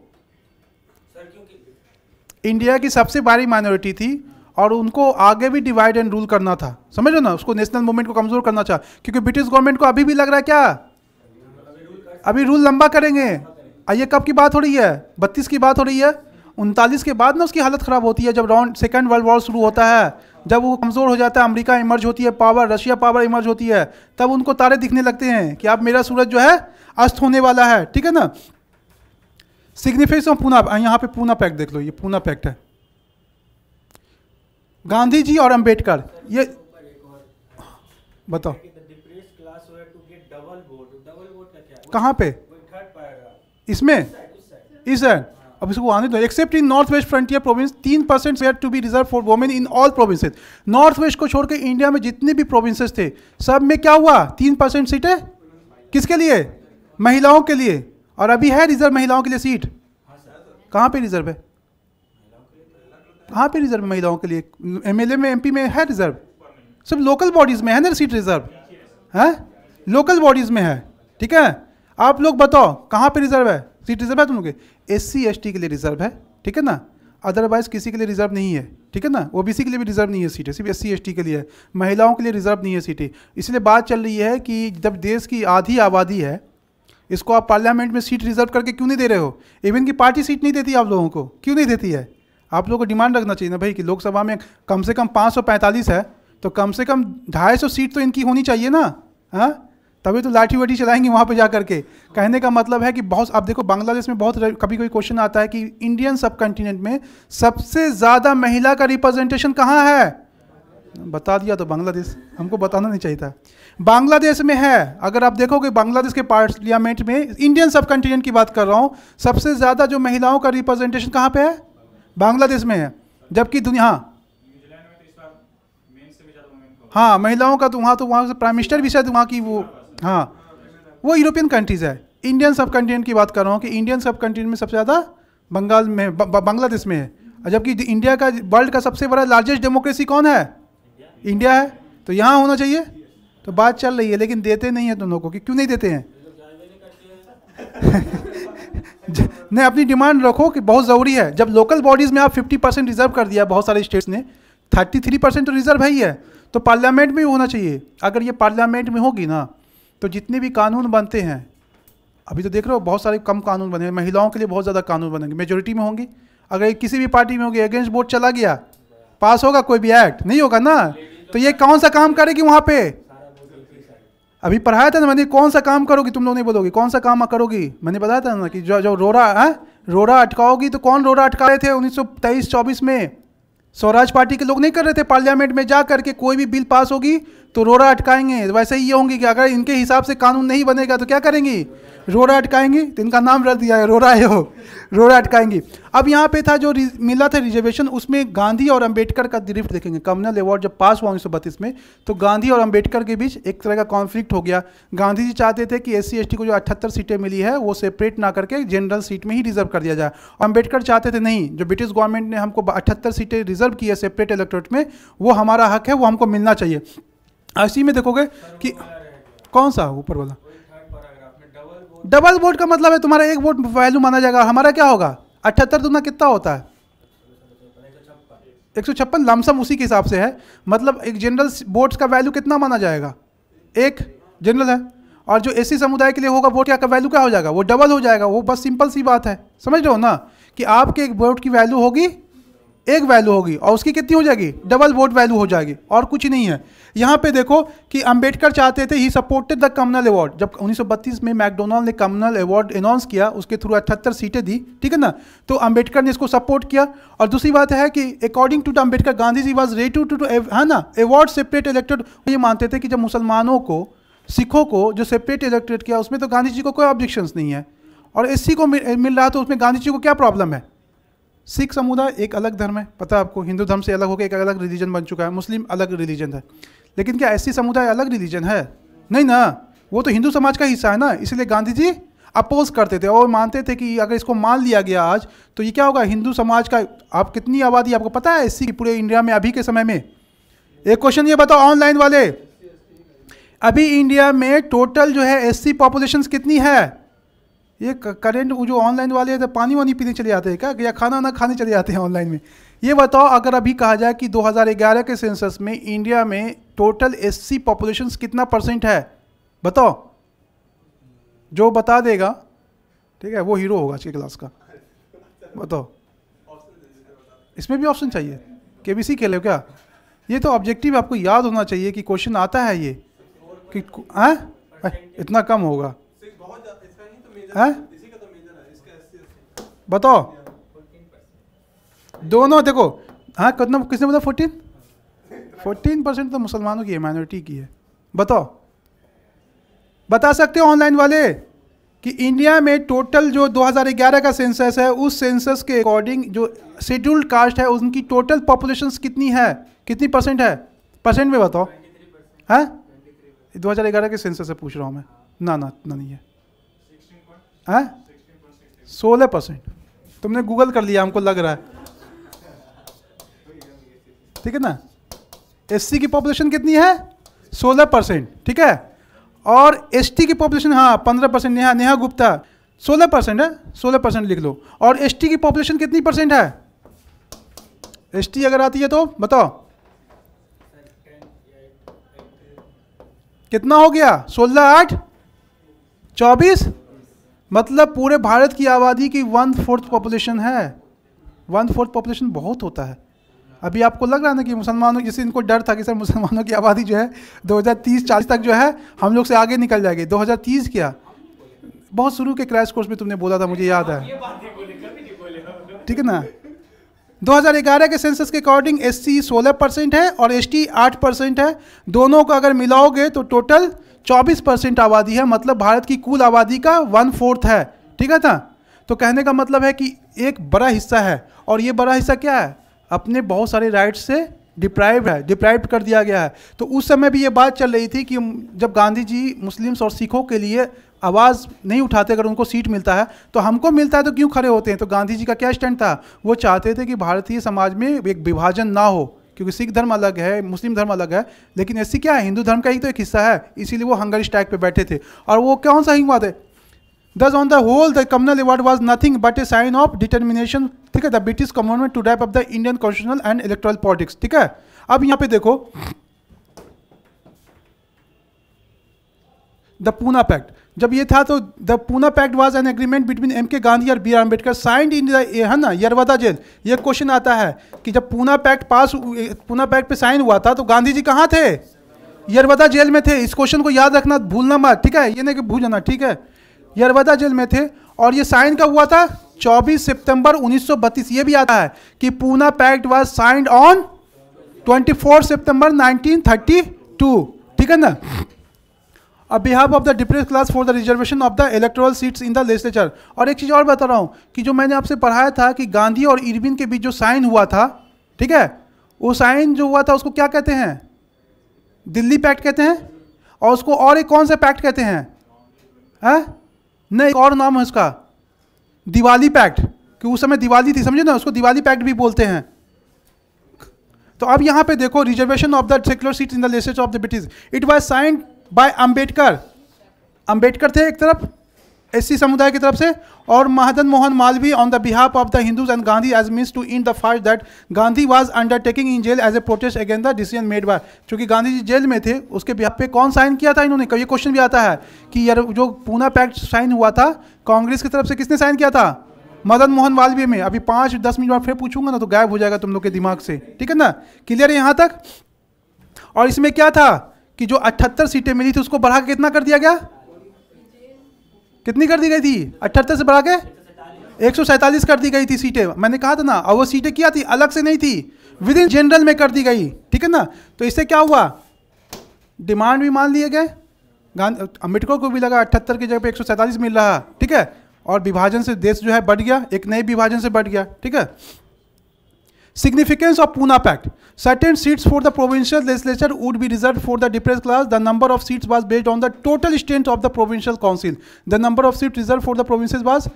इंडिया की सबसे बड़ी माइनॉरिटी थी, और उनको आगे भी डिवाइड एंड रूल करना था। समझो ना? उसको नेशनल मूवमेंट को कमज़ोर करना चाह क्योंकि ब्रिटिश गवर्नमेंट को अभी भी लग रहा है क्या? अभी रूल लंबा करेंगे। आ ये कब की बात हो रही है? बत्तीस की बात हो रही है? उनतालीस के बाद ना उसकी हालत ख़राब होती है जब राउंड सेकेंड वर्ल्ड वॉर शुरू होता है। जब वो कमज़ोर हो जाता है अमेरिका इमर्ज होती है पावर रशिया पावर इमर्ज होती है तब उनको तारे दिखने लगते हैं कि अब मेरा सूरज जो है अस्त होने वाला है ठीक है ना? सिग्निफिकेंस ऑफ़ पूना यहाँ पे पूना पैक्ट देख लो ये पूना पैक्ट है। गांधी जी और अंबेडकर ये बताओ। कहाँ पे? इसमें? इस साइड अब इसको आने दो। Except in north west frontier province तीन percent were to be reserve for women in all provinces north west को छोड़ के इंडिया में जितने भी प्रोविंसेस थे, सब में क्या हुआ? तीन परसेंट सीटें किसके लिए? महिलाओं के लिए। और अभी है रिज़र्व महिलाओं के लिए सीट कहाँ पे रिज़र्व है? कहाँ पे रिज़र्व है महिलाओं के लिए? एमएलए में एमपी में है रिज़र्व सब लोकल बॉडीज में है ना सीट रिज़र्व है? लोकल बॉडीज में है। ठीक है? आप लोग बताओ, कहाँ पे रिज़र्व है? सीट रिज़र्व है तुम लोग एस सी एस के लिए रिज़र्व है, ठीक है ना? अदरवाइज़ किसी के लिए रिज़र्व नहीं है, ठीक है ना? ओबीसी के लिए भी रिज़र्व नहीं है सीटें सिर्फ़ एस सी के लिए है। महिलाओं के लिए रिज़र्व नहीं है सीटें इसलिए बात चल रही है कि जब देश की आधी आबादी है, इसको आप पार्लियामेंट में सीट रिज़र्व करके क्यों नहीं दे रहे हो? इवन की पार्टी सीट नहीं देती आप लोगों को, क्यों नहीं देती है? आप लोगों को डिमांड रखना चाहिए ना भाई कि लोकसभा में कम से कम 545 है तो कम से कम 250 सीट तो इनकी होनी चाहिए ना? हाँ? तभी तो लाठी वाठी चलाएँगे वहाँ पे जा करके कहने का मतलब है कि बहुत आप देखो बांग्लादेश में बहुत कभी कोई क्वेश्चन आता है कि इंडियन सब कंटिनेंट में सबसे ज़्यादा महिला का रिप्रेजेंटेशन कहाँ है? बता दिया तो बांग्लादेश हमको बताना नहीं चाहिए था। बांग्लादेश में है। अगर आप देखोगे बांग्लादेश के पार्लियामेंट में इंडियन सब कॉन्टिनेंट की बात कर रहा हूँ सबसे ज़्यादा जो महिलाओं का रिप्रेजेंटेशन कहाँ पे है? बांग्लादेश में है। जबकि दुनिया हाँ। तो हाँ महिलाओं का तो वहाँ तो वहाँ से प्राइम मिनिस्टर भी शायद वहाँ की वो हाँ वो यूरोपियन कंट्रीज़ है। इंडियन सब कंटिनेंट की बात कर रहा हूँ कि इंडियन सब कंटिनेंट में सबसे ज़्यादा बंगाल में बांग्लादेश में है। जबकि इंडिया का वर्ल्ड का सबसे बड़ा लार्जेस्ट डेमोक्रेसी कौन है? इंडिया है। तो यहाँ होना चाहिए। तो बात चल रही है, लेकिन देते नहीं है दोनों को कि क्यों नहीं देते हैं? नहीं, अपनी डिमांड रखो कि बहुत ज़रूरी है। जब लोकल बॉडीज़ में आप 50 परसेंट रिज़र्व कर दिया बहुत सारे स्टेट्स ने 33 परसेंट तो रिज़र्व है ही है। तो पार्लियामेंट में होना चाहिए। अगर ये पार्लियामेंट में होगी ना तो जितने भी कानून बनते हैं, अभी तो देख रहे हो बहुत सारे कम कानून बने महिलाओं के लिए बहुत ज़्यादा कानून बनेंगे। मेजोरिटी में होंगी। अगर किसी भी पार्टी में होगी अगेंस्ट वोट चला गया पास होगा कोई भी एक्ट नहीं होगा ना? तो ये कौन सा काम करेगी वहाँ पे? अभी पढ़ाया था ना मैंने, कौन सा काम करोगी? तुम लोग नहीं बोलोगी। कौन सा काम करोगी? मैंने बताया था ना कि जो जो रोरा, है? रोरा अटकाओगी तो कौन रोरा अटका रहे थे उन्नीस सौ तेईस, चौबीस में? स्वराज पार्टी के लोग नहीं कर रहे थे? पार्लियामेंट में जा करके कोई भी बिल पास होगी तो रोरा अटकाएँगे। वैसे ही ये होंगी कि अगर इनके हिसाब से कानून नहीं बनेगा तो क्या करेंगी? रोरा अटकाएँगी तो इनका नाम रख दिया है रोरा है हो रोरा अटकाएँगी। अब यहाँ पे था जो मिला था रिजर्वेशन उसमें गांधी और अंबेडकर का ड्रिफ्ट देखेंगे। कम्युनल अवार्ड जब पास हुआ उन्नीस सौ बत्तीस में तो गांधी और अंबेडकर के बीच एक तरह का कॉन्फ्लिक्ट हो गया। गांधी जी चाहते थे कि एस सी को जो अठहत्तर सीटें मिली है, वो सेपरेट ना करके जनरल सीट में ही रिज़र्व कर दिया जाए। और अंबेडकर चाहते थे नहीं, जो ब्रिटिश गवर्नमेंट ने हमको अठहत्तर सीटें रिज़र्व की है सेपरेट इलेक्टोरेट में, वो हमारा हक है, वो हमको मिलना चाहिए। इसी में देखोगे कि कौन सा ऊपर वाला? डबल वोट का मतलब है तुम्हारा एक वोट वैल्यू माना जाएगा। हमारा क्या होगा? अठहत्तर दुना कितना होता है? एक सौ छप्पन। लमसम उसी के हिसाब से है। मतलब एक जनरल वोट्स का वैल्यू कितना माना जाएगा? एक जनरल है। और जो एसी समुदाय के लिए होगा वोट का वैल्यू क्या हो जाएगा? वो डबल हो जाएगा। वो बस सिंपल सी बात है। समझ रहे हो ना? कि आपके एक वोट की वैल्यू होगी एक वैल्यू होगी और उसकी कितनी हो जाएगी? डबल वोट वैल्यू हो जाएगी और कुछ नहीं है। यहाँ पे देखो कि अंबेडकर चाहते थे he supported the communal award जब 1932 में मैकडोनाल्ड ने कम्युनल अवार्ड अनाउंस किया, उसके थ्रू अठहत्तर सीटें दी, ठीक है ना? तो अंबेडकर ने इसको सपोर्ट किया। और दूसरी बात है कि according to the Ambedkar, Gandhi ji was ready to to है ना? अवार्ड सेपरेट इलेक्टेड ये मानते थे कि जब मुसलमानों को, सिखों को जो सेपरेट इलेक्टेड किया, उसमें तो गांधी जी को कोई ऑब्जेक्शंस नहीं है। और एस को मिल रहा तो उसमें गांधी जी को क्या प्रॉब्लम है? सिख समुदाय एक अलग धर्म है। पता है आपको, हिंदू धर्म से अलग होकर एक अलग रिलीजन बन चुका है, मुस्लिम अलग रिलीजन है। लेकिन क्या ऐसी समुदाय अलग रिलीजन है? नहीं ना, वो तो हिंदू समाज का हिस्सा है ना, इसलिए गांधी जी अपोज करते थे और मानते थे कि अगर इसको मान लिया गया आज तो ये क्या होगा? हिंदू समाज का, आप कितनी आबादी, आपको पता है एस पूरे इंडिया में अभी के समय में? एक क्वेश्चन ये बताओ ऑनलाइन वाले। अभी इंडिया में टोटल जो है एस पॉपुलेशन कितनी है? ये करेंट वो जो ऑनलाइन वाले हैं तो पानी वानी पीने चले जाते हैं क्या? या खाना वाना खाने चले जाते हैं ऑनलाइन में? ये बताओ, अगर अभी कहा जाए कि 2011 के सेंसस में इंडिया में टोटल एससी पॉपुलेशन कितना परसेंट है? बताओ। जो बता देगा, ठीक है, वो हीरो होगा आज की क्लास का। बताओ। इसमें भी ऑप्शन चाहिए। के बी सी खेले क्या? ये तो ऑब्जेक्टिव आपको याद होना चाहिए कि क्वेश्चन आता है ये। कि हाँ? इतना कम होगा सिर्फ़ बहुत ज़्यादा इसका नहीं तो मेजर हैं? है बताओ। दोनों, देखो हाँ कितना, किसने बोला फोर्टीन फोर्टीन परसेंट तो मुसलमानों की है माइनॉरिटी की है। बताओ। बता सकते हो ऑनलाइन वाले कि इंडिया में टोटल जो 2011 का सेंसस है, उस सेंसस के अकॉर्डिंग जो शेड्यूल्ड कास्ट है, उनकी टोटल पॉपुलेशन कितनी है? कितनी परसेंट है? परसेंट में बताओ। हैं? हज़ार ग्यारह के सेंसस से पूछ रहा हूँ मैं। ना ना, इतना नहीं है। हैं? सोलह परसेंट। तुमने गूगल कर लिया, हमको लग रहा है। ठीक है ना? एससी की पॉपुलेशन कितनी है? सोलह परसेंट, ठीक है? और एसटी की पॉपुलेशन हाँ पंद्रह परसेंट, नेहा नेहा गुप्ता। सोलह परसेंट है? सोलह परसेंट लिख लो। और एसटी की पॉपुलेशन कितनी परसेंट है? एसटी अगर आती है तो बताओ। कितना हो गया? सोलह आठ? चौबीस? मतलब पूरे भारत की आबादी की वन फोर्थ पॉपुलेशन है। वन फोर्थ पॉपुलेशन बहुत होता है। अभी आपको लग रहा है ना कि मुसलमानों, जैसे इनको डर था कि सर मुसलमानों की आबादी जो है 2030-40 तक जो है हम लोग से आगे निकल जाएगी। 2030 क्या? बहुत शुरू के क्रैश कोर्स में तुमने बोला था, मुझे याद है। ठीक है ना? 2011 के सेंसस के अकॉर्डिंग एस सी सोलह परसेंट है और एस टी आठ परसेंट है। दोनों को अगर मिलाओगे तो टोटल 24 परसेंट आबादी है मतलब भारत की कुल आबादी का वन फोर्थ है। ठीक है ना? तो कहने का मतलब है कि एक बड़ा हिस्सा है। और ये बड़ा हिस्सा क्या है? अपने बहुत सारे राइट्स से डिप्राइव है डिप्राइव कर दिया गया है। तो उस समय भी ये बात चल रही थी कि जब गांधी जी मुस्लिम्स और सिखों के लिए आवाज़ नहीं उठाते, अगर उनको सीट मिलता है तो हमको मिलता है तो क्यों खड़े होते हैं? तो गांधी जी का क्या स्टैंड था? वो चाहते थे कि भारतीय समाज में एक विभाजन ना हो। क्योंकि सिख धर्म अलग है, मुस्लिम धर्म अलग है, लेकिन ऐसी क्या है? हिंदू धर्म का ही तो एक हिस्सा है, इसीलिए वो हंगर स्ट्राइक पे बैठे थे। और वो कौन सा हिंग है? Thus on the whole the communal award was nothing but a sign of determination ठीक है? The British government to wrap up the Indian constitutional and electoral politics ठीक है? अब यहाँ पे देखो। द पूना पैक्ट जब ये था तो the Poona pact was an agreement between M K Gandhi और B R Ambedkar signed in the है ना यरवदा जेल ये क्वेश्चन आता है कि जब Poona pact pass Poona pact पे साइन हुआ था तो गांधी जी कहाँ थे? यरवदा जेल में थे. इस क्वेश्चन को याद रखना, भूलना मत, ठीक है? ये नहीं कि भूल जाना, ठीक है? यरवदा जेल में थे और ये साइन कब हुआ था? 24 सितंबर 1932 ये भी आता है कि Poona pact was signed on 24 September 1932 ठीक है ना? अब behalf of the depressed class for the reservation of the electoral seats in the legislature और एक चीज़ और बता रहा हूँ कि जो मैंने आपसे पढ़ाया था कि गांधी और इरविन के बीच जो साइन हुआ था, ठीक है? वो साइन जो हुआ था, उसको क्या कहते हैं? दिल्ली पैक्ट कहते हैं? और उसको और एक कौन सा पैक्ट कहते हैं? है? नहीं, एक और नाम है उसका। दिवाली पैक्ट, कि उस समय दिवाली थी, समझे ना? उसको दिवाली पैक्ट भी बोलते हैं। तो अब यहाँ पे देखो reservation of the secular seat in the legislature of the British it was signed by Ambedkar Ambedkar थे एक तरफ़ एससी समुदाय की तरफ़ से, और Madan Mohan Malviya on the behalf of the Hindus and Gandhi as means to in the fast that Gandhi was undertaking in jail as a protest against the decision made by क्योंकि गांधी जी jail में थे, उसके behalf पे कौन sign किया था इन्होंने? कभी क्वेश्चन भी आता है कि यार जो पूना पैक्ट साइन हुआ था, कांग्रेस की तरफ़ से किसने साइन किया था? मदन मोहन मालवीय में। अभी पाँच, दस मिनट बाद फिर पूछूँगा ना तो गायब हो जाएगा तुम लोग के दिमाग से। ठीक है ना? क्लियर है यहाँ तक? और इसमें क्या था? कि जो अठहत्तर सीटें मिली थी उसको बढ़ा के कितना कर दिया गया? कितनी कर दी गई थी? अठहत्तर से बढ़ा के एक कर दी गई थी सीटें। मैंने कहा था ना और वो सीटें क्या थी? अलग से नहीं थी। विद इन जनरल में कर दी गई। ठीक है ना? तो इससे क्या हुआ? डिमांड भी मान लिए गए। गांधी, अंबेडकर को भी लगा अठहत्तर की जगह पे एक सौ सैंतालीस मिल रहा। ठीक है? और विभाजन से देश जो है बढ़ गया। एक नए विभाजन से बढ़ गया। ठीक है? Significance of Pune Pact. Certain seats for the provincial legislature would be reserved for the depressed class. The number of seats was based on the total strength of the provincial council. The number of seats reserved for the provinces was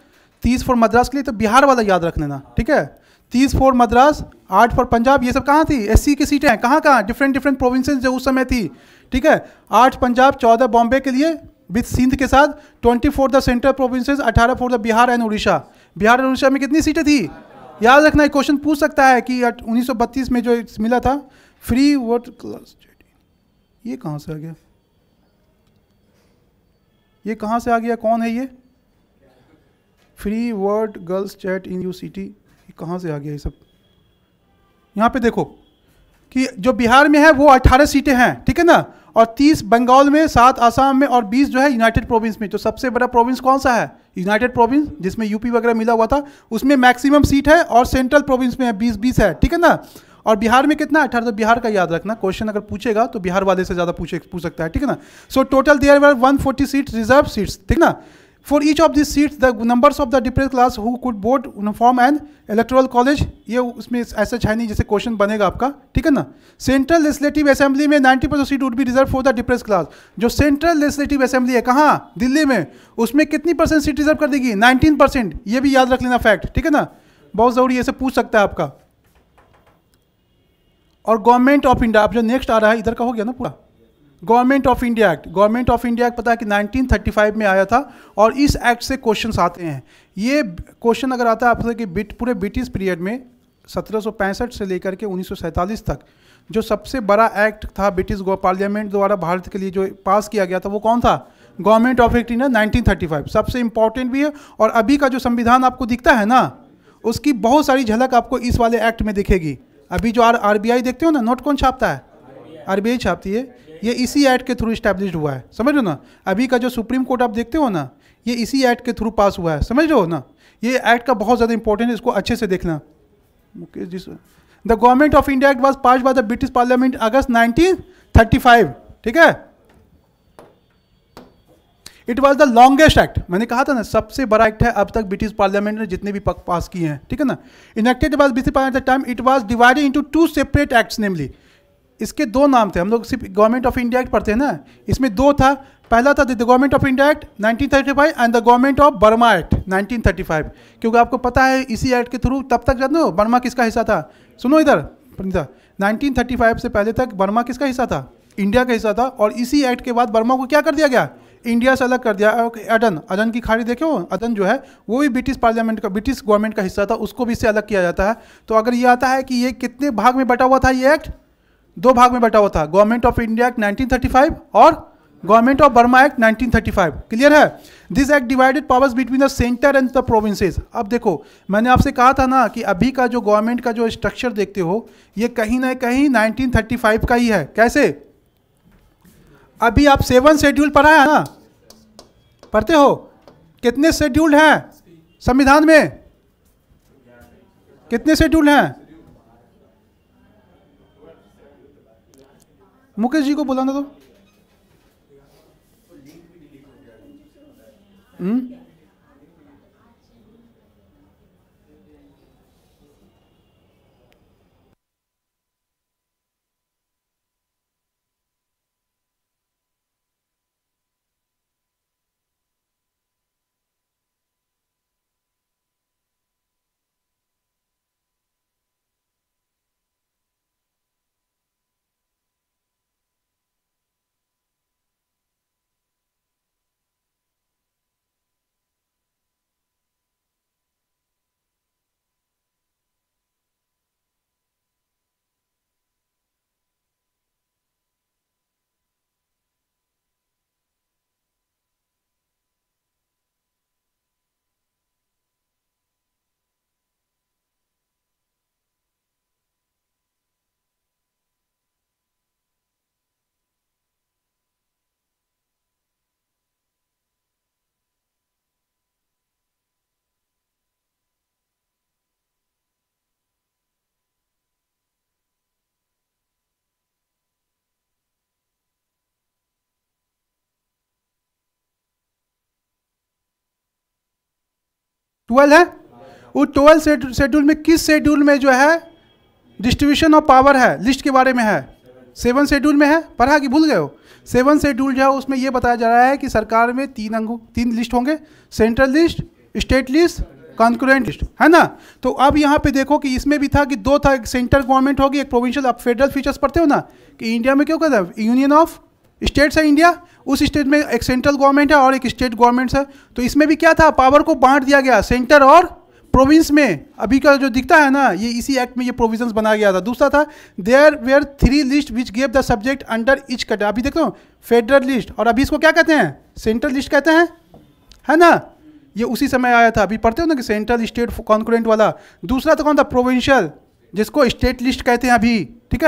तीस for Madras के लिए तो बिहार वाला याद रख लेना ठीक है तीस फॉर मद्रास आठ फॉर पंजाब ये सब कहाँ थी एस की सीटें हैं कहाँ कहाँ डिफरेंट डिफरेंट प्रोविंसेस जो उस समय थी ठीक है आठ पंजाब चौदह बॉम्बे के लिए विथ सिंध के साथ twenty for the central provinces अठारह for the Bihar and Orissa Bihar और उड़ीसा में कितनी सीटें थी याद रखना, एक क्वेश्चन पूछ सकता है कि 1932 में जो मिला था फ्री वर्ड क्लास ये कहाँ से आ गया? ये कहाँ से आ गया? कौन है ये? Free word girls chat in you city ये कहाँ से आ गया ये सब? यहाँ पे देखो कि जो बिहार में है, वो 18 सीटें हैं, ठीक है ना? और 30 बंगाल में, सात आसाम में और 20 जो है यूनाइटेड प्रोविंस में तो सबसे बड़ा प्रोविंस कौन सा है? यूनाइटेड प्रोविंस, जिसमें यूपी वगैरह मिला हुआ था, उसमें मैक्सिमम सीट है और सेंट्रल प्रोविंस में है बीस बीस है, ठीक है ना? और बिहार में कितना अठारह तो बिहार का याद रखना, क्वेश्चन अगर पूछेगा तो बिहार वाले से ज़्यादा पूछे सकता है, ठीक है ना? So total there were one forty seat reserve seats ठीक ना? For each of this seats the numbers of the depressed class who could board form and electoral college ये उसमें ऐसा है नहीं जैसे क्वेश्चन बनेगा आपका, ठीक है ना? सेंट्रल लेजिस्लेटिव असेंबली में 90 percent seat would be reserve for the depressed class जो सेंट्रल लेजिस्लेटिव असेंबली है, कहाँ? दिल्ली में। उसमें कितनी परसेंट सीट रिज़र्व कर देगी? 19 परसेंट ये भी याद रख लेना फैक्ट ठीक है ना? बहुत ज़रूरी ऐसे पूछ सकता है आपका। और गवर्नमेंट ऑफ़ इंडिया अब जो नेक्स्ट आ रहा है, इधर का हो गया ना पूरा? Government of India act, government of India act पता है कि 1935 में आया था और इस एक्ट से क्वेश्चंस आते हैं। ये क्वेश्चन अगर आता है आपसे कि बिट, पूरे ब्रिटिश पीरियड में 1765 से लेकर के 1947 तक जो सबसे बड़ा एक्ट था ब्रिटिश पार्लियामेंट द्वारा भारत के लिए जो पास किया गया था, वो कौन था? गवर्नमेंट ऑफ़ इंडिया 1935 सबसे इंपॉर्टेंट भी है और अभी का जो संविधान आपको दिखता है ना, उसकी बहुत सारी झलक आपको इस वाले एक्ट में दिखेगी। अभी जो आर आर देखते हो ना, नोट कौन छापता है? आर छापती है। ये इसी एक्ट के थ्रू इस्टेब्लिश हुआ है। समझ रहे ना? अभी का जो सुप्रीम कोर्ट आप देखते हो ना, ये इसी एक्ट के थ्रू पास हुआ है। समझ रहे हो ना? ये एक्ट का बहुत ज़्यादा इंपॉर्टेंट है, इसको अच्छे से देखना। Mukesh ji the government of India act was pass by the British parliament August 1935 ठीक है? It was the longest act मैंने कहा था ना, सबसे बड़ा एक्ट है अब तक ब्रिटिश पार्लियामेंट ने जितने भी पास किए हैं। ठीक है ना? Enacted was British parliament time it was divided into two separate acts namely इसके दो नाम थे। हम लोग सिर्फ़ गवर्नमेंट ऑफ़ इंडिया एक्ट पढ़ते हैं ना। इसमें दो था। पहला था the government of India act 1935 and the government of Burma act 1935 क्योंकि आपको पता है इसी एक्ट के थ्रू तब तक जानते हो बर्मा किसका हिस्सा था? सुनो इधर प्रणीता 1935 से पहले तक बर्मा किसका हिस्सा था? इंडिया का हिस्सा था। और इसी एक्ट के बाद बर्मा को क्या कर दिया गया? इंडिया से अलग कर दिया। अडन अदन की खाड़ी देखे। अदन जो है, वो भी ब्रिटिश पार्लियामेंट का ब्रिटिश गवर्नमेंट का हिस्सा था। उसको भी इससे अलग किया जाता है। तो अगर ये आता है कि ये कितने भाग में बटा हुआ था ये एक्ट दो भाग में बटा हुआ था। गवर्नमेंट ऑफ़ इंडिया एक्ट 1935 और government of Burma act 1935 clear है? This act divided powers between the centre and the provinces अब देखो, मैंने आपसे कहा था ना कि अभी का जो गवर्नमेंट का जो स्ट्रक्चर देखते हो, ये कहीं ना कहीं 1935 का ही है। कैसे? अभी आप सेवन शेड्यूल पढ़ा है ना? पढ़ते हो? कितने शेड्यूल हैं? संविधान में? कितने शेड्यूल हैं? मुकेश जी को बुलाना तो हम्म? ट्वेल्व है? वो ट्वेल्व शेड्यूल में किस शेड्यूल में जो है, डिस्ट्रीब्यूशन ऑफ़ पावर है? लिस्ट के बारे में है। सेवन शेड्यूल में है? पढ़ा कि भूल गए हो? सेवन शेड्यूल जो है, उसमें ये बताया जा रहा है कि सरकार में तीन अंगों, तीन लिस्ट होंगे। Central list, state list concurrent list. है ना? तो अब यहाँ पे देखो कि इसमें भी था कि दो था, एक सेंट्रल गवर्नमेंट होगी, एक प्रोविंशियल। आप फेडरल फीचर्स पढ़ते हो ना? कि इंडिया में क्यों कहता है? यूनियन ऑफ़ स्टेट्स है इंडिया, उस स्टेट में एक सेंट्रल गवर्नमेंट है और एक स्टेट गवर्नमेंट है। तो इसमें भी क्या था? पावर को बांट दिया गया। सेंटर और प्रोविंस में, अभी का जो दिखता है ना, ये इसी एक्ट में ये प्रोविजंस बनाया गया था। दूसरा था there were three list which gave the subject under each cut अभी देखो फेडरल लिस्ट और अभी इसको क्या कहते हैं? सेंट्रल लिस्ट कहते हैं। है ना? ये उसी समय आया था। अभी पढ़ते हो ना कि सेंट्रल स्टेट कॉन्कुरेंट वाला। दूसरा तो कौन था? प्रोविंशियल जिसको स्टेट लिस्ट कहते हैं अभी।